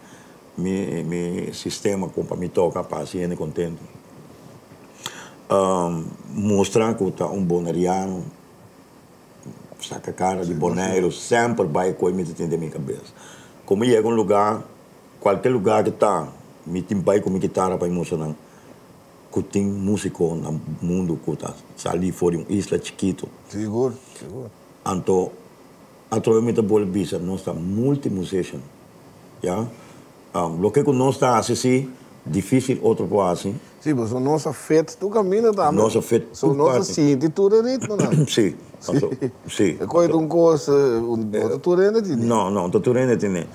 me me sistema com para me tocar para ser contente. Um, mostrar que tá um bonariano saca cara de boneiro, sempre vai com me na minha cabeça. Como chega um lugar, qualquer lugar que tá, me tem vai com minha guitarra para emocionar. Tem músico no mundo que tá ali fora, uma isla chiquito. Seguro, seguro. Anto, através de boa bisa, nós está multi-musician. Ja? Um, lo que nós está assim, difícil outro pode assim. Sim, mas o nosso afeto, tu caminha também. Nosso afeto, São nossa é ritmo, não? Sim, passou. Sim. É coisa de um coisa, um outro tu ainda tinha. Não, não, tô turendo tem.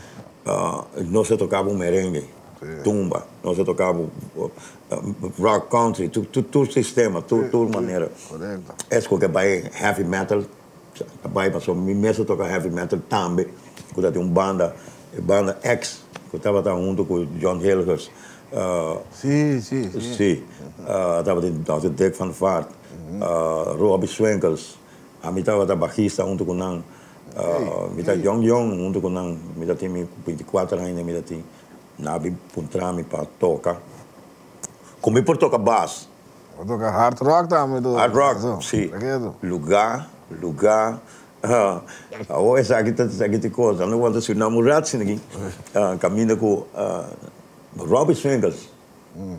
Uh, nós tocava um merengue, tumba, nós tocava uh, rock country, tu sistema, tu tu maneira. Correto. Es que vai heavy metal, vai passou me mesmo toca heavy metal também, que tem uma banda, banda X, que estava junto com John Hilgers. Uh, Sim, sim, sim. Sim. Uh, estava de. Dick van Vaart, uh, Robbie Swinkels. A mim estava da baixista junto com nang. Uh, me tá Young Young junto com nang. Me tá tem 24 anos, me tá tem nabi puntrami para tocar. Comi por tocar bass. Vou tocar hard rock também. Do, Hard rock, do- sim. Lugar, lugar. Uh, oh, essa aqui tá essa aqui coisa. Não vou dizer namorar sim aqui. Uh, caminho com uh, Robbie Swinkels.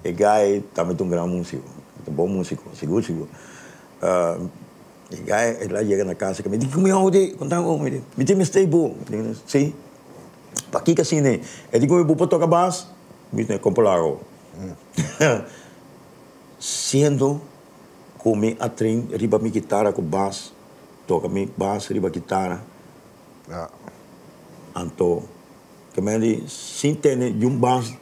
E guy também um grande músico, um bom músico, seguro, seguro. Uh, e guy ele lá chega na casa que me diz como é onde, conta como me me tem stay bom, sim. Né, ele diz como eu vou tocar bass, me tem comprar Sendo como a trem riba mi guitarra com bass, toca mi bass riba guitarra, Ja. anto que me di sin tener um bass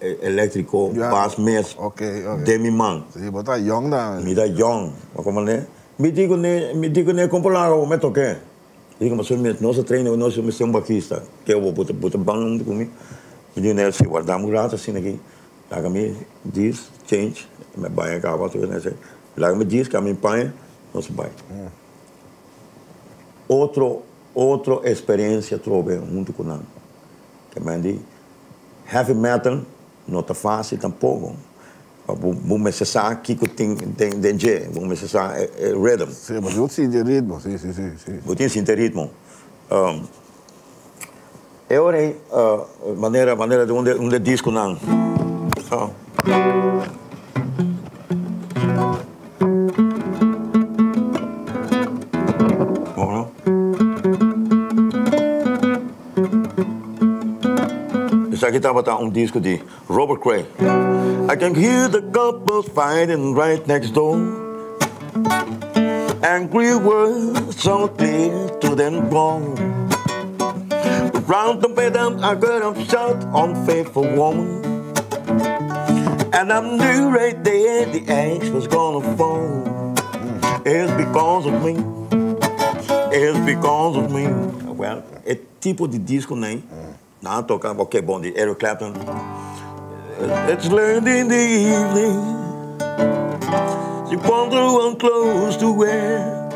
eh, elétrico, Ja. bass mes, Ok, ok. de mi man, Sim, botar young também. mi da young, como ne, mi digo ne, mi digo ne comprar me toque. Digo, mas nós nosso treino, nós somos um baquista, que eu vou botar botar bang comigo. Me digo ne, se guardamos graça assim aqui. Laga me diz, change, me banha acaba tudo, né? Laga me diz que a minha banha, não se vai. Outro, outra experiência trouxe junto com nós. Que me diz, heavy metal não está fácil tampouco. Vamos começar aqui que tem tem G, vamos começar é, é rhythm. Sim, mas eu sinto ritmo, sim, sim, sim. sim. Vou sentir ritmo. Um, eu orei uh, maneira maneira de onde onde disco não. Disco de Robert Cray. I can hear the couples fighting right next door. Angry words so clear to them gone. Round the bed I got up shot unfaithful woman. And I knew right there the axe was gonna fall. It's because of me. It's because of me. Well, é tipo de disco, né? Não tocava, ok, bom, de Eric Clapton. It's late in the evening. She wonder one close to wear.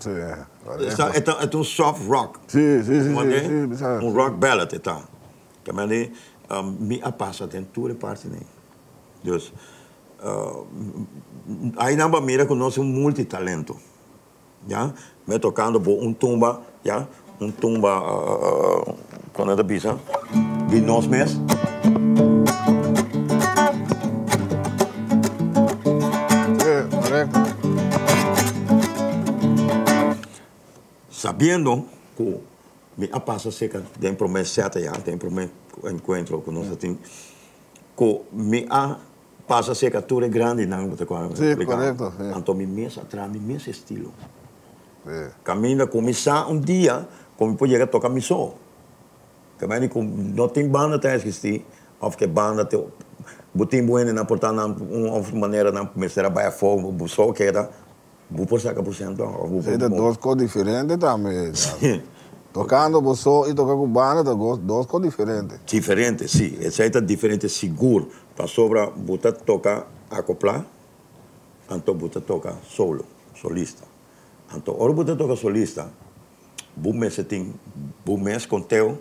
Sim, é. É, é, é um soft rock. Sim, sim, sim, Onde? sim, sim, sim. Um rock ballad então. Que me um, me passa tem toda parte né. Dus uh, aí na mira que nós um multitalento. Ja? Me tocando por um tumba, ja? Um tumba uh, quando é da bisa. De nós mesmos. Sim, correto. sabendo que me passa seca tem promessa certa já tem promessa encontro com nós tem que me a passa seca tudo é grande não te quando Sim, correto, sim. então me mesa atrás me mesa estilo Sim. caminha começar um dia como pode chegar tocar me só não tem banda tá esqueci of que banda te botem bueno na porta na uma maneira na começar a baia fogo só que era vou por saca por cento Sim, de duas coisas diferentes também. sabe? Tocando você e tocar com banda, duas- coisas diferentes. Diferente, sim. Essa é diferente, seguro. Para sobra, você toca acoplar, então você toca solo, solista. Então, ora você toca solista, bom mês tem, bom mês com teu,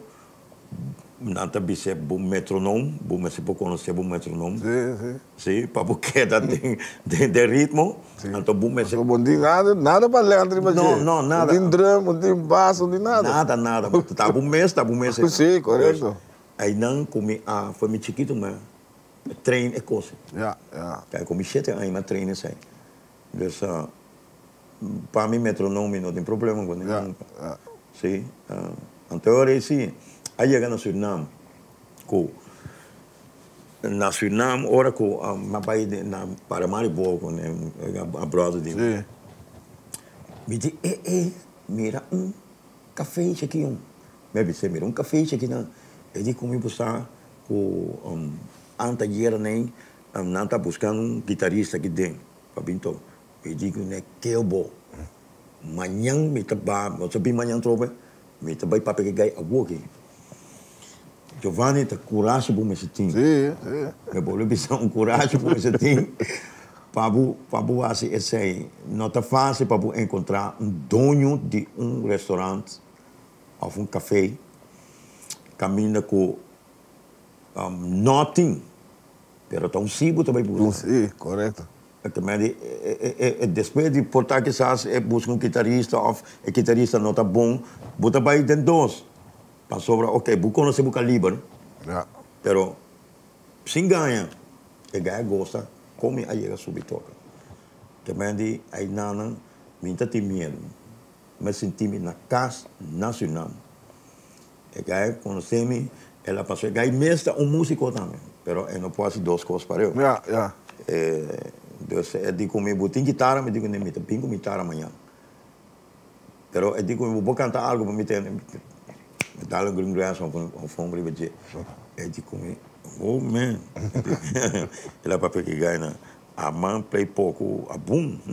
nanta bise bom metronome, bom mês por conhecer bom metronome, Sim, sim, para porque dá de, de, de ritmo, então bom mês Não não tem nada, nada para Leandro para Não, não, nada. Não tem drum, não tem não tem nada. nada, nada, tá bom mês, tá bom mês. Sim, correto. Aí não comi, ah, foi me chiquito, mas treino é coisa. Ja, ja. Kijk, je zitten en je met trainen zijn. Dus uh, para mim, metronome não tem problema com Ja, nenhum. ja. Sim. Uh, anterior, sim. Aí chega na Suriname, com na Suriname, ora com a uh, pai de na Paramaribo, com a brother de Sim. me diz, eh, eh, mira um café aqui, um. Me disse, mira um café aqui, não. Eu disse, como eu buscar, com um, anta gera nem, um, não está buscando um guitarrista aqui dentro, para pintor. Eu digo, né, que é bom. Manhã, me trabalha, eu sabia manhã tropa, me trabalha para pegar a aqui. Giovanni, tá coragem para me sentir. Sim, sim. Eu vou lhe um coragem para você ter. Para esse aí, não está fácil para encontrar um dono de um restaurante ou um café caminha com um, nothing, pero tá um cibo também busca. sei, correto. Também é, é, é, é, depois de portar que sabe, é busca um guitarrista ou o guitarrista não está bom, bota para dentro dois. Para sobra, ok, vou conhecer o calibre. Ja. Pero, sin ganha, e ganha gosta, come a chega subir toca. Também de aí nana, minta tem medo. Me senti na casa nacional. E ganha conhece-me, ela passou, ganha mesmo um músico também. Pero eu não posso duas coisas para eu. Ja, ja. Eh, dus eu digo comigo, tem guitarra, me digo, nem me tem guitarra amanhã. Pero eu digo, vou cantar algo para me ter, me dá um green grass of of hombre bet je. Eu digo comigo, oh man. Ela para que ganha. a man play pouco a boom.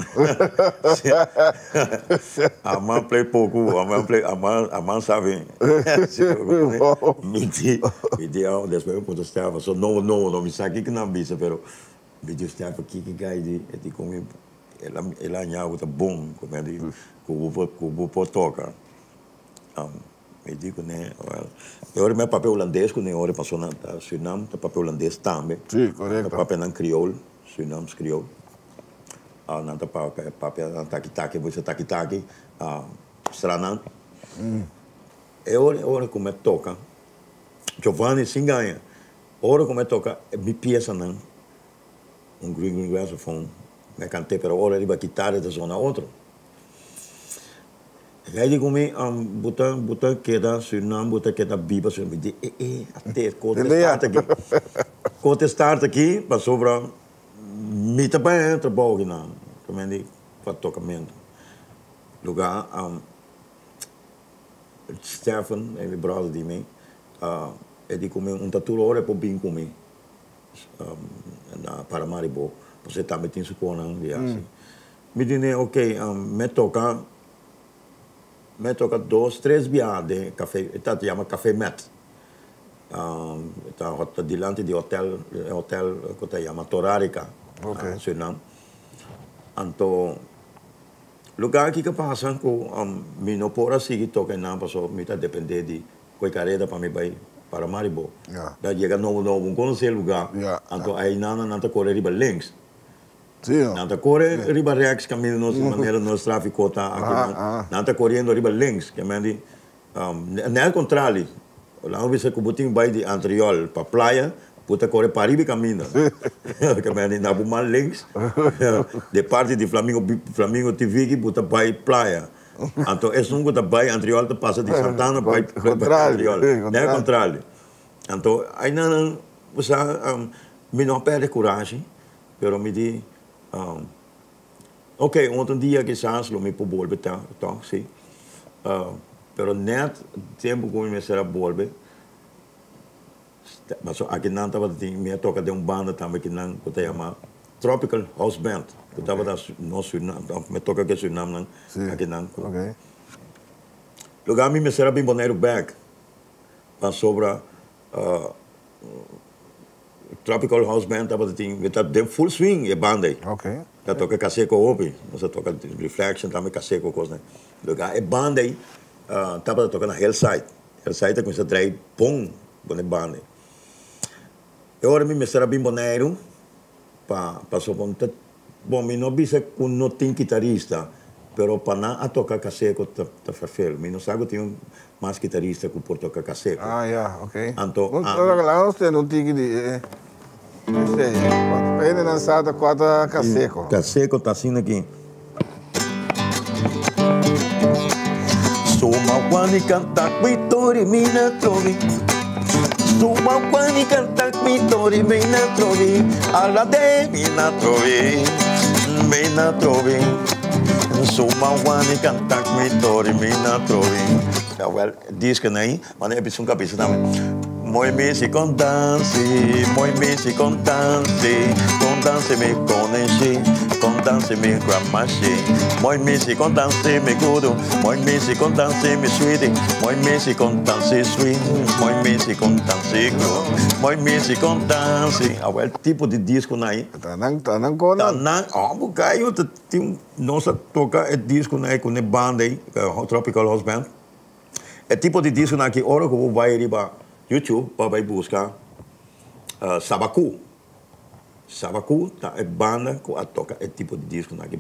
a man play pouco, a man play, a man, a man sabe. me di, me di, oh, después me puto estava, so no, no, no, me sabe que não bisa, pero me di estava aqui que gai di, e di come, ela, ela anhava o boom, como é di, kubo, kubo po toca. Um, me digo, né, eu meu papel holandês, quando eu passou na Suriname, papel holandês também. Sim, correto. Papel em crioulo. Surinaams Creole. Uh, nanta papel, papel taki-taki, você taki-taki, uh, Stranang. Mm. E ora, ora come toca, Giovanni Singanha, ora come toca, mi pieza não, um green green grassofone, me cantei, pero ora riba chitarra da zona outro. Die kom um, buta buta queda Suriname, buta queda biba, Suriname, di, eh, eh, até, kote start aqui. Kote start aqui, para mi também trabalho na também de para tocamento lugar um, Stefan é meu brother de mim uh, ele come um tatu ora por bem comer um, na Paramaribo. Você também tem su conan de assim. Me disse ok um, me toca me toca dois três viagens café está chama café met um, está delante de hotel hotel que se chama Torarica Okay. Uh, Suriname. Anto lugar que que passa com um, mi no pora sigi toca na paso mi ta depende di coi careta para mi vai para Maribo. Yeah. Da llega novo novo um conhecer lugar. Yeah. Anto aí nana nanta corre riba links. Ó. Nanta corre riba rex caminho nos maneira nos tráfico tá aqui. Ah, ah. Nanta correndo riba links, que mendi um, nel contrario. Lá eu vi se cubutinho vai de Antriol para praia, puta corre para riba caminho. que mendi na buma links. de parte de Flamengo Flamengo TV que puta vai praia. Então, é um que vai Antriol te passa de Santana para Contrário, Antriol. é, Não é contrário. contrário. Então, aí não, você, um, me não perde coragem, pero me di, um, ok, outro dia quizás lo me po volver tá, tá, sim. Uh, pero net tempo que me será volver, mas aqui não estava me toca de um banda também que não que chama Tropical House Band, que estava da no Suriname, me toca que Suriname não, aqui não. Ok. Lugar me será bem boneiro back. Para sobra uh, Tropical House Band estava tem está de full swing e banda aí. Ok. Já toca caseco open, você toca reflection também caseco coisa. Lugar é banda aí. Uh, tocando na Hillside. Hillside é com essa drive pum, boné banda. E ora me será bem boneiro para para sobra bom, me não bisa com não tem guitarrista, pero para não a tocar caseco tá tá fácil. Me não sabe tem um mais guitarrista que por tocar caseco. Ah, oké. Anto, Want ah. lá nós temos um tigre de... Não sei, pene lançada quatro caseco. Caseco tá assim aqui. Suma quando canta vitória mina trovi. Suma quando canta vitória mina trovi. Alla de mina trovi. Mina trovi. Suma quando canta vitória mina trovi. Ja, wel, disco aí, mas é preciso um cabeça também. Moi mesi con dansi, moi mesi con dansi, con dansi mi conenci, con dansi mi gramashi, moi mesi con dansi mi gudu, moi mesi con dansi mi sweetie, moi mesi con dansi sweet, moi mesi con dansi good, moi mesi con dansi. Ah, well, tipo de disco aí. Tanang, tanang ko na. na, oh, mo kayo, ta- tem, nossa toca é disco na com banda aí, é Tropical House Band. É tipo de disco na que hora que eu vou ir para YouTube para vai buscar uh, Sabaku. Sabaku tá é banda que toca é tipo de disco na que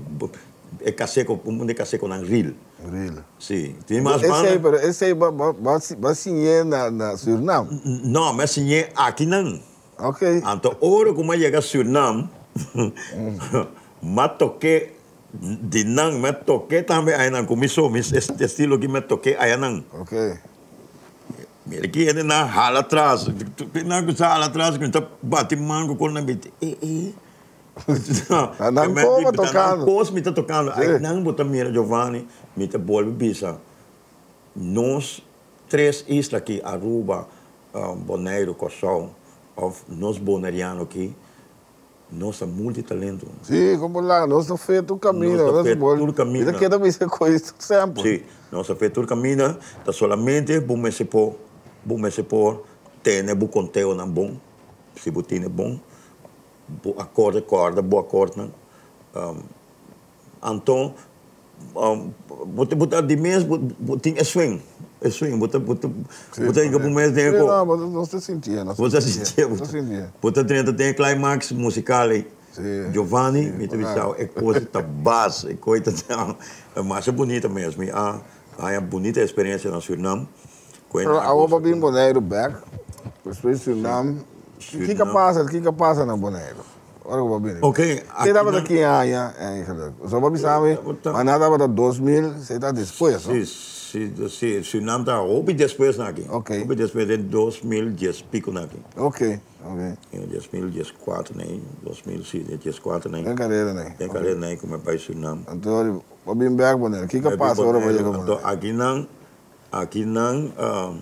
é caseco, um de caseco na reel. Real. Sim, tem mais Esse banda. esse aí vai- signer na, na Suriname. Não, mas é aqui não. Ok. Então, hora que eu chega a Suriname, me toquei de não, me toquei também aí não começou, mas este estilo que me toquei aí não. Ok. Mira que ele na hala atrás, na que hala atrás, que tá bate mango com na bit. Eh, eh. Tá na coma tocando. Pós me tá tocando. Aí não botar mira Giovanni, me tá bolve bisa. Nós três islas aqui, Aruba, um, Bonaire, Cossol, nós bonariano aqui, nossa multitalento. Sim, como lá, nós estamos feito o caminho. Nós Nós feito o caminho. Isso aqui também se coisa sempre. Sim, nossa feito caminho, tá solamente me se por, bom me se por, tem bom conteúdo não bom, se botin é bom, bom acorde, corda, bom acorde, não. Um, então, um, de mês, botin é swing, é swing, botar botar botar que bom mês tem Não, mas te sentia. te Você sentia, te sentia. Você treina tem climax musical aí. Sim. Giovanni, me claro. é coisa da base, é coisa da é mais bonita mesmo. E há há uma bonita experiência na Suriname. Com Pero a opa bem boneiro back, depois Suriname. O que que passa? O que que passa na boneiro? Ora o babine. Ok, Você na- daqui a é, só babi sabe, mas nada para 2000, você está depois, não? Sim, sim, sim, Suriname está houve depois aqui. Ok. Houve depois em 2010 pico aqui. Ok, ok. Em 2014, né? 2000, sim, 2014, né? Tem carreira, né? Tem carreira, né? Como é país Suriname. Então, babi back boneiro. O que que passa agora para chegar aqui não, aqui não, ah,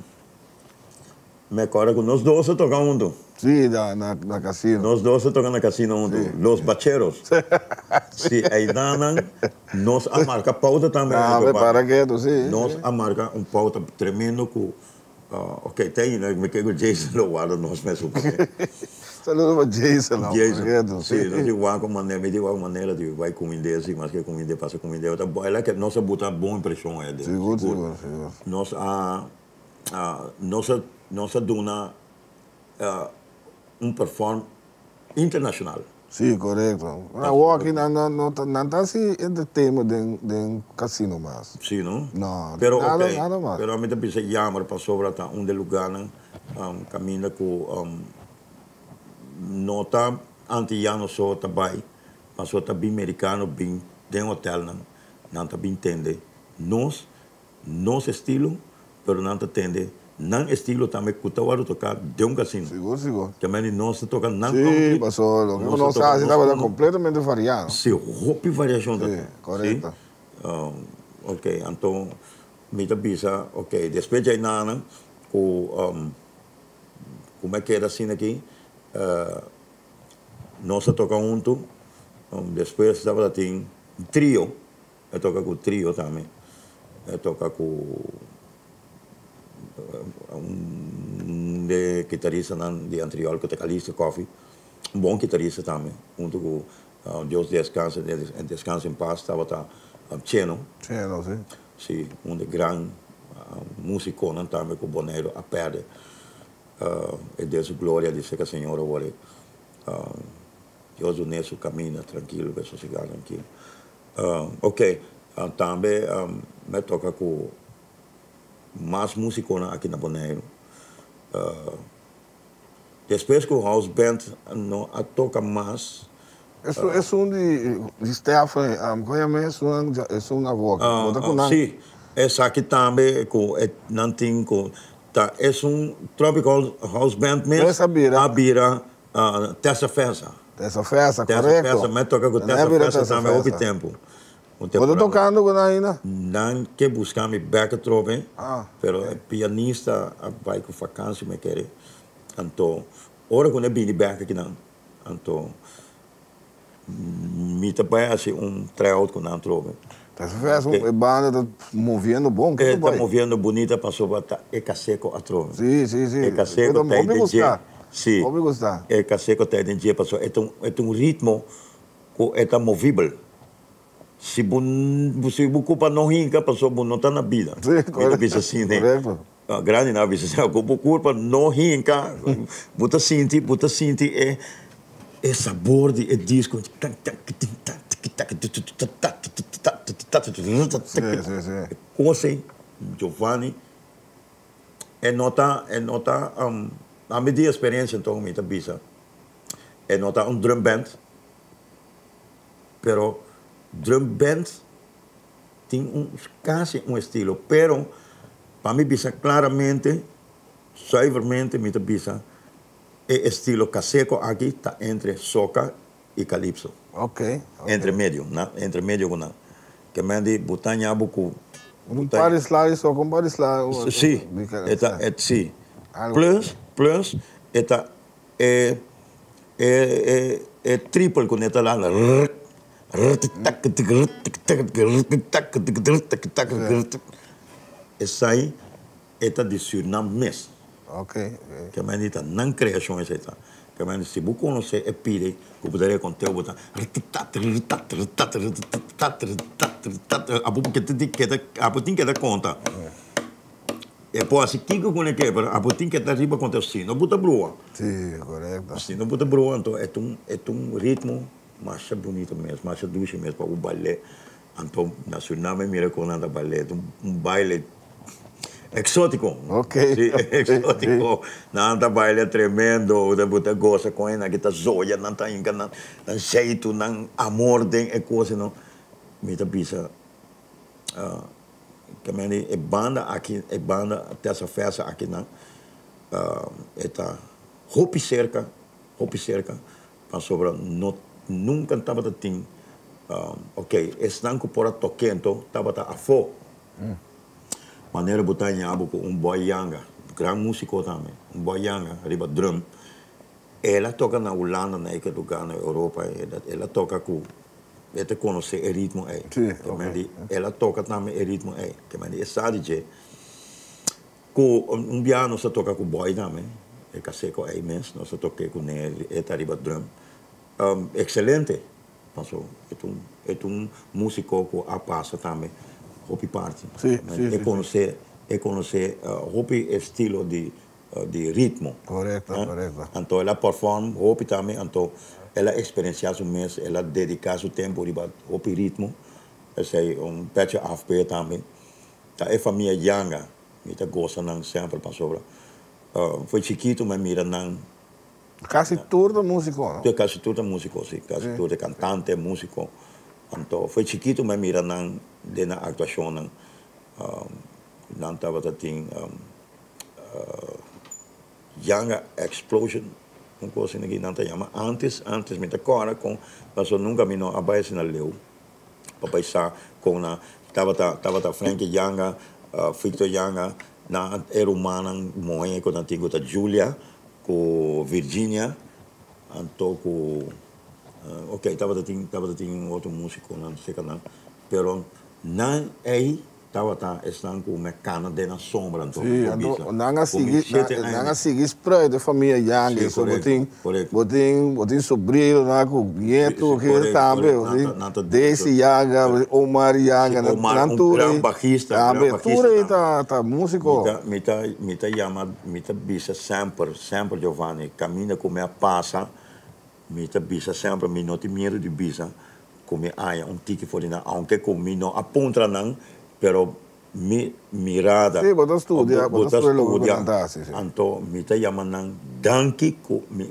me acordo que nós dois tocamos juntos. Sim, na, na, na cassino. Nós dois tocamos na casino juntos. Los Bacheros. Sim, aí não, nós a marca pauta também. Ah, para que, sim. Nós a marca um pauta tremendo com, ah, ok, tem, né? Me quero Jason lo guarda nós mesmo. Saludos para Jason, lá. Jason, sim, nós igual com maneira, me igual maneira de vai comender, assim, mas que comender, passa comender. Ela que nossa botar boa impressão é dele. Seguro, seguro, seguro. nós a, a nossa nossa duna uh, um perform internacional Sim, correto. Na walk, não, não, não, não está assim entre tema de, de cassino mais. sim não Não, pero nada- okay nada mais. pero a mim também se chama para sobra tá um de lugar não um, caminha com um, nota anti-ano só também mas só tá bem americano bem tem hotel não não tá bem entende nós nosso estilo pero não tá entende não estilo tá hora tocar de um cassino Seguro, seguro. também não se toca não Sim, passou. Lo não se toca- sabe, estava não- completamente variado. se roupa e variação da Sim, correto. Um, ok, então, me da bisa, ok, depois de nada, com, um, como é que era assim aqui, uh, nós tocamos junto, um, depois estava tem um trio, eu toco com trio também, eu toco com um de guitarrista de Antriol, que toca Lista Coffee, um bom guitarrista também, junto com uh, Deus descansa, des- descansa em paz, estava tá, um, Cheno, Sim, não sei. sim, um de grande uh, músico não também com Boneiro a perde. Uh, e Deus glória disse que a senhora olha. Uh, Deus unesso caminha tranquilo, vai sossegar tranquilo. Uh, ok, uh, também um, me toca com mais músico aqui na Boneiro. Uh, depois que o house band não a toca mais, Isso é um de, de Stefan, um, conhece, é um avô. Ah, Bota ah, com nada. sim, essa aqui também com é, não tem com tá é um tropical house band mesmo. Essa bira. A bira, uh, Tessa Festa. Essa festa, correto? Festa, me toca com é vira Festa também houve tempo. Tocando com ainda. Não que buscar me back trove, Ah, pero é pianista a vai com vacância me quer. Então, ora quando é bem back aqui não. Então, me também assim um tryout com não trove. Essa festa, Ok. a banda tá movendo bom. que É, tá movendo bonita passou para é caseco a trove. Sim, sim, sim. É caseco tem de gostar. Sim. Me gostar. É caseco tem de dia passou. É um é um ritmo que é movível. Se bun se bu culpa não rinca passou bu não tá na vida. Sim, Me correto. diz assim, né? Correto. A grande na vida, se a culpa não rinca, buta sinti, buta sinti é é sabor de é disco. Sim, sim, sim. José, Giovanni, é nota, é nota, um, a minha experiência então me bisa, é nota um drum band, pero drum band tem um quase um estilo, pero para mim bisa claramente, suavemente me bisa, é estilo caseco aqui está entre soca e calypso Ok. entre medio, na, entre medio com na. Que mandi butanya buku. Um par slide só com par. Sim, eta et sim. Algo. Plus, plus eta é é, é, é triple com essa lá. Essa aí é de Suriname mesmo. Ok. Que a manita não criação essa tá. Que a manita se você conhecer é pire, que poderia contar o botão. A pouco que te que a pouco que te conta. E poi se chi con che per a putin che arriva con te sì, non butta brua. Sì, corretto. Sì, non butta brua, então é um é um ritmo mais bonito mesmo, mais dulce mesmo para o ballet. Então, na Suriname mira com anda ballet, um, um baile exótico. Ok. Sí, exótico. Nanta baile tremendo, de buta goza com ela, que tá zoia, não tá inga, não jeito, não amor, tem é coisa, não. Me tá pisa. Uh, meni é banda aqui, é banda dessa festa aqui na uh, eta roupa cerca, roupa cerca, para sobre no nunca estava tem uh, ok, estão com por toquento, estava a fo. Mm. Maneira botar em abo um boy yanga, grande músico também, um boy yanga, riba drum. Ela toca na Holanda, na lugar na Europa, ela, ela toca com Ete conhecer o ritmo aí. Sim, okay. Ela toca também o ritmo aí. Que mani é sabe que com um piano se toca com boy também. É casei com aí mesmo, nós toquei com ele, é tariba drum. Um, excelente. Passou. É um é um músico que a passa também. Hopi parte. Sim, sim, é conhecer é conhecer uh, hopi estilo de uh, de ritmo. Correto, eh? correto. Então ela performa hopi também, então ela experienciar o mês, ela dedicar seu tempo para o ritmo, sei um beetje afbeer também. Tá é família Yanga, tá gosta sempre para sobre. Uh, foi chiquito, mas mira não. Quase tudo músico, não? É quase tudo músico, sim, quase sim. tudo cantante, músico. Então, foi chiquito, mas mira não de atuação não. Um, assim, um, uh, Yanga Explosion um coisa que não te chama antes antes me agora com mas eu nunca me não abaixo na leu para pensar com na tava tá tava tá Frank Yanga uh, Victor Yanga na era humana moe com a tinha Julia com Virginia anto com uh, ok tava tá tinha outro músico não sei que não pero não é estava tá estão com mecânica de na sombra sim ando nanga sigi nanga sigi spray de família Yang so botin botin botin sobrinho na com nieto que também desse Yang Omar Yang na natura um baixista também tudo tá? tá músico. Me tá me tá tá bisa sempre sempre Giovanni. Caminha como é passa me tá bisa sempre tem medo de bisa como é um tique for na aunque comigo aponta não pero mi mirada sí, botas estudia, botas estudia, sí, sí. anto mi te llaman danki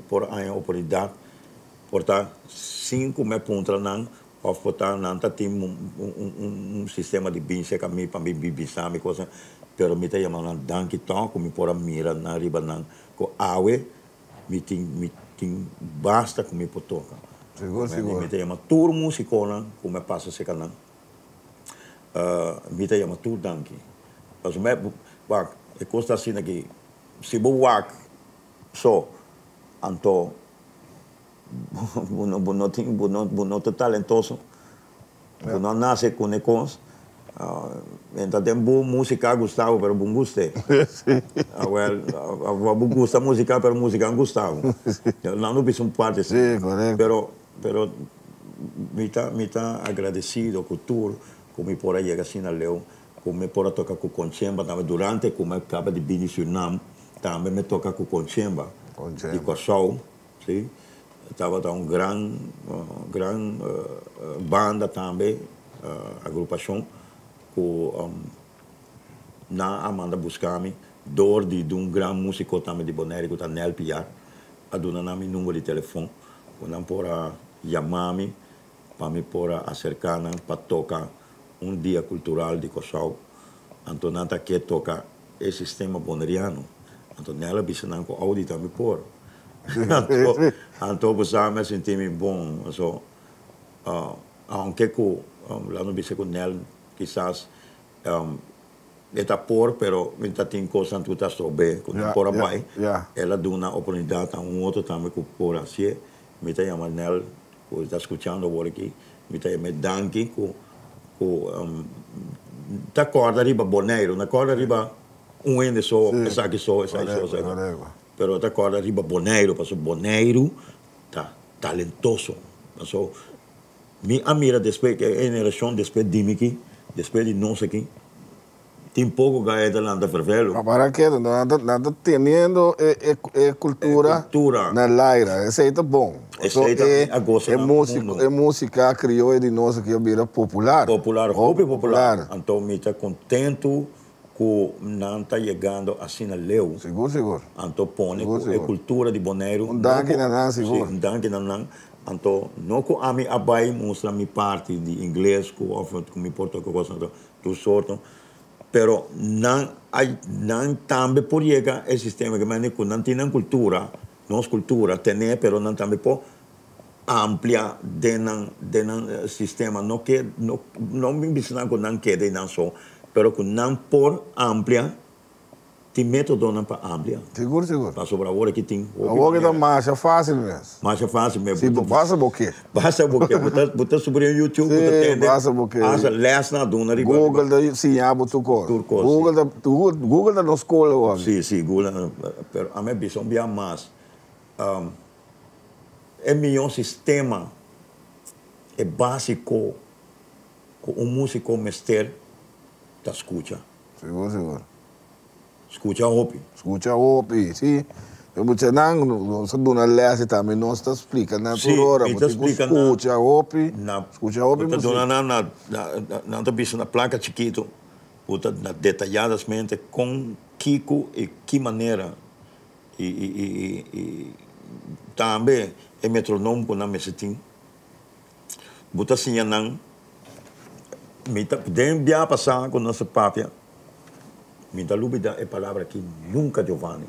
por a oportunidad por ta cinco me puntra nan of botar nan ta tim um, um, um, um sistema de binse ka mi pa mi bibisa mi cosa pero mi te llaman danki to ko mi por a mira na riba nan ko awe mi ting mi ting basta ko mi potoka Seguro, seguro. Mi te llama tur musicona, come passa se canan mita yama tu danki. Pas me wak e costa assim aqui. Se bo wak so anto buno buno ting buno buno talentoso. Buno nasce com necons. Uh, então tem boa música Gustavo, pero bom. Ah, well, uh, bom gusta música, pero música Gustavo. Não não precisa parte assim. Sí, correcto. Pero pero me está me está agradecido cultura come por aí assim na leu come por tocar com conchemba também durante como acaba de vir Suriname também me toca com conchemba de Kosovo sim estava tá um gran uh, gran uh, banda também uh, agrupação com um, na Amanda Buscami dor de, de um gran músico também de Boneri que está Nel Piar. A dona nami número de telefone quando por chamar-me para me por acercar para tocar um dia cultural de Kosovo. Então, nada que toca o sistema boneriano. Não com audita me por. Então, você me senti me bom. So, uh, aunque com um, lá no bisa com nela, quizás um, está por, pero está tem coisa que está sobre, quando yeah, por yeah, yeah. ela dá uma oportunidade a um outro também que por assim, me te llama Nel, está escuchando ahora aquí, me te llama Danke, que, que um, ta corda riba boneiro, na corda riba um ende só, Sim. essa aqui só, essa aí só, essa correto. Pero ta corda riba boneiro, passou boneiro, tá talentoso, passou mi amira depois a geração depois de mim aqui, depois de nós aqui, tem pouco que é landa fervelo. Para que nada, nada teniendo é, é, é cultura, É cultura. na Laira. Esse aí tá bom. Esse aí tá é, a gosto é, no música, é música criolla de nós que vira popular. Popular, Oh, hobby popular. Então, me está contento que não está chegando assim na leu. Seguro, seguro. Então, põe é seguro. cultura de Bonaire. Um danke na nan, seguro. um danke na nan. Então, não que a mim abai mostra minha parte de inglês, que ou que me porto com coisa do sorto. Pero não, ai- não também por chegar esse sistema que que não tem cultura, nossa cultura tem, pero não também por amplia denan denan sistema. No que no no me bisna ko nan quede nan so pero ko nan por amplia ti método nan pa amplia Seguro, seguro. pa sobra agora que tem A boca da marcha fácil mesmo. mais é fácil me Se passa porque basta porque botar botar sobre o YouTube Sim, botar tende basta porque- asa les na dona Google da sim, abo tu cor. Tu cor, Google da tu- Google da nos escola hoje. Sì, sì, Gula, pero a me bisogna mais. Um, é melhor sistema, é básico, que um músico mestre tá escuta. Seguro, seguro. Escuta hopi. Escucha opi, sim. Eu vou te dar, nós do na leste também nós está explicando Sim, hora, me você tá explicando. escucha opi, Na, escucha opi, puta, mas dona na, na, na, na, placa chiquito, puta, detalhadamente, com Kiko e que maneira. E, e, e, e também é metronômico na mesetim. Buta sinha nang, mita, den bia passar com nossa papia, mita lubida é palavra que nunca Giovanni.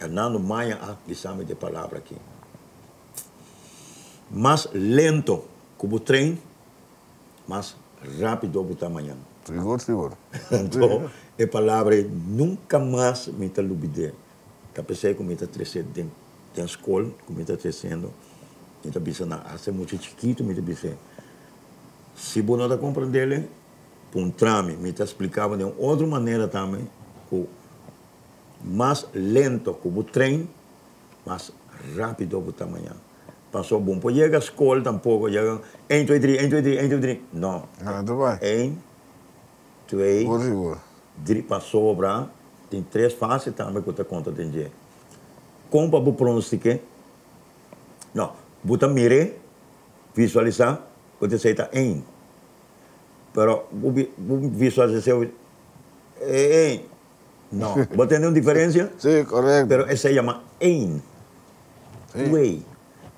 Hernando Maia a disame de palavra aqui. Mais lento que o trem, mais rápido o tamanho. seguro, seguro. Então, a palavra é nunca mais me está lubide. Capecei está crescendo dentro da escola, que me está crescendo. Me está pensando, a ser muito chiquito, está pensando. Se você não está um trame, me está explicando de uma outra maneira também, que mais lento que o trem, mais rápido o tamanho. Passou bom. Pode chegar à escola tampouco, chega 1, 2, 3, 1, 2, 3, 1, 2, 3. Não. Ah, então vai. 1, 2, Seguro, seguro. drie para tem três fases também que você conta tem dia. Como para pronosticar? Não, você mire, visualizar, você aceita em. Pero você visualizar é em. Não, você entende uma diferença? Sim, correto. Pero essa chama em. Sim. Dois,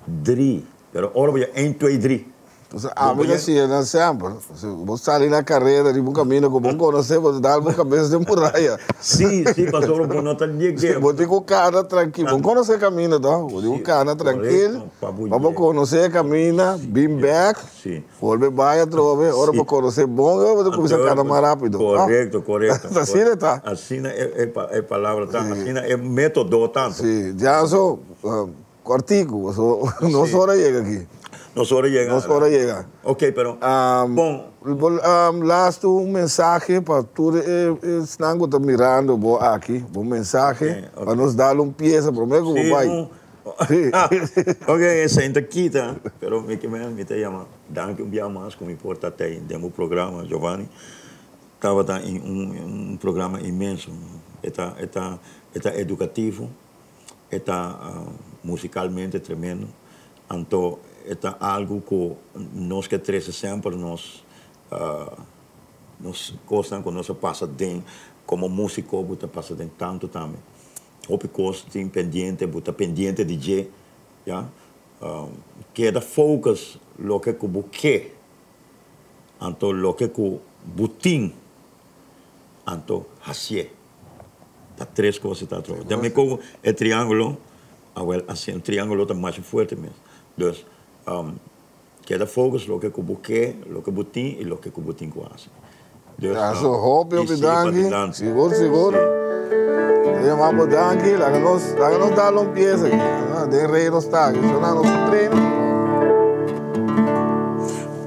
drie. Pero agora vai em, dois, drie. Entonces, a mí decía, no sempre, se vos salís na carreira de um caminho que vos conhecer, vos dá uma cabeça de muralha. Sim, sim, passou por nota de guerra. Vou ter que o cara tranquilo, vamos conhecer o caminho, então. Vou ter que o cara tranquilo, vamos conhecer o caminho, bem back, Sim. volve vai trove, hora para conhecer bom, eu vou que começar a cara mais rápido. Correto, correto. Assim ele tá. Assim é, pa- palavra, tá? Assim é método tanto. Sim, já sou cortico, não sou hora chega aqui, Nós hora chega. não sou hora chega. Ok, pero. Um, Bom, um, last um mensagem para tu eh, eh, Snango tá mirando bo aqui, um mensagem Ok, ok. para nos dar um pieza, prometo que sim, vai. um- Sim. Ah, ok, senta aqui, tá? Pero me que me me te chama. Danke um dia mais, como importa até em demo programa, Giovanni. Estava tá em um, um programa imenso. Está, está, está educativo, está ah, musicalmente tremendo. Então, está algo que nós que três sempre nós ah, nos gostam que nós passa dentro como músico, você passa dentro tanto também. Op kosten pendiente, buta pendiente de je, ja. Um, queda focus lo que ku buque, anto lo que ku butin, anto hasie. Tá três coisas tá troca. Também com é triângulo, ah, well, assim, um triângulo tá mais forte mesmo. Dus, um, queda focus lo que ku buque, lo que butin e lo que ku butin ku hasie. Dus, Ja, ah, zo hoop je op e je sim, pa dankie. de dança. Seguro, seguro. Sim. Eu vamos danke, lá que nós, lá que nós dar um pieza aqui. Ah, de rei no está, sonando su tren.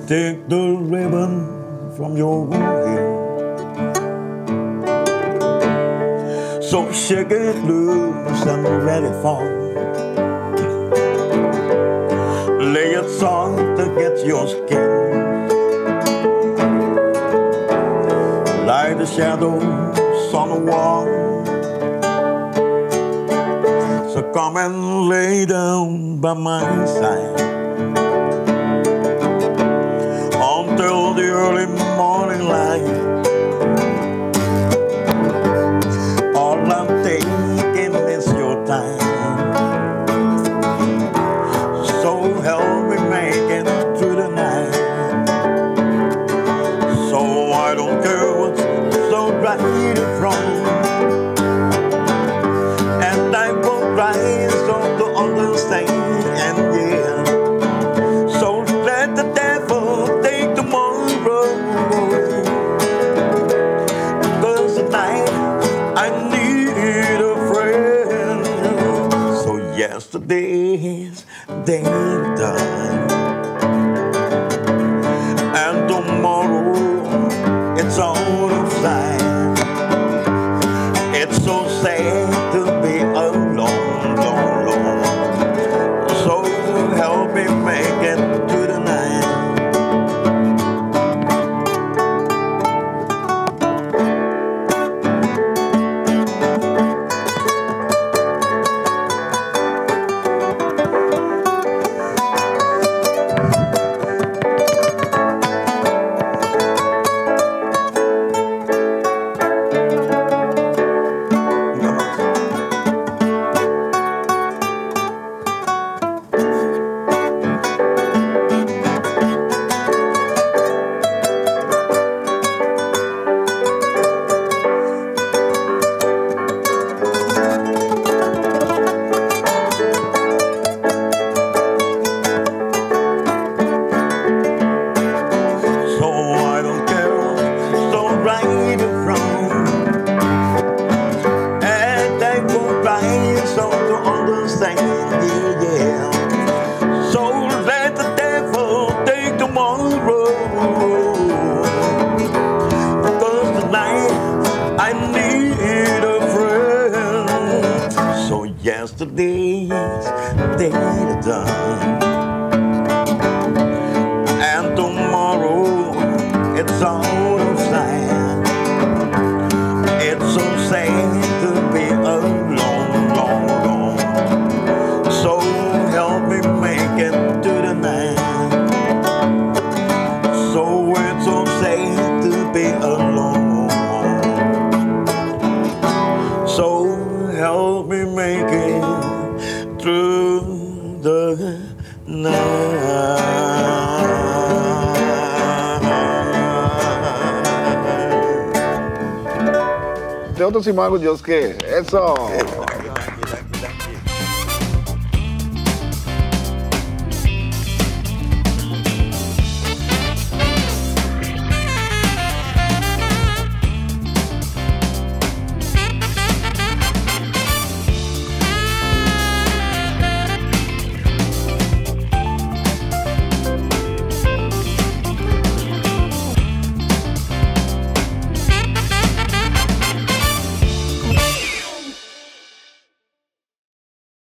Take the ribbon from your hair. So shake it loose and let it fall. Lay song soft against your skin. Like the shadows on the wall. So come and lay down by my side. Until the early morning light. they need De otros imago Dios que. Eso.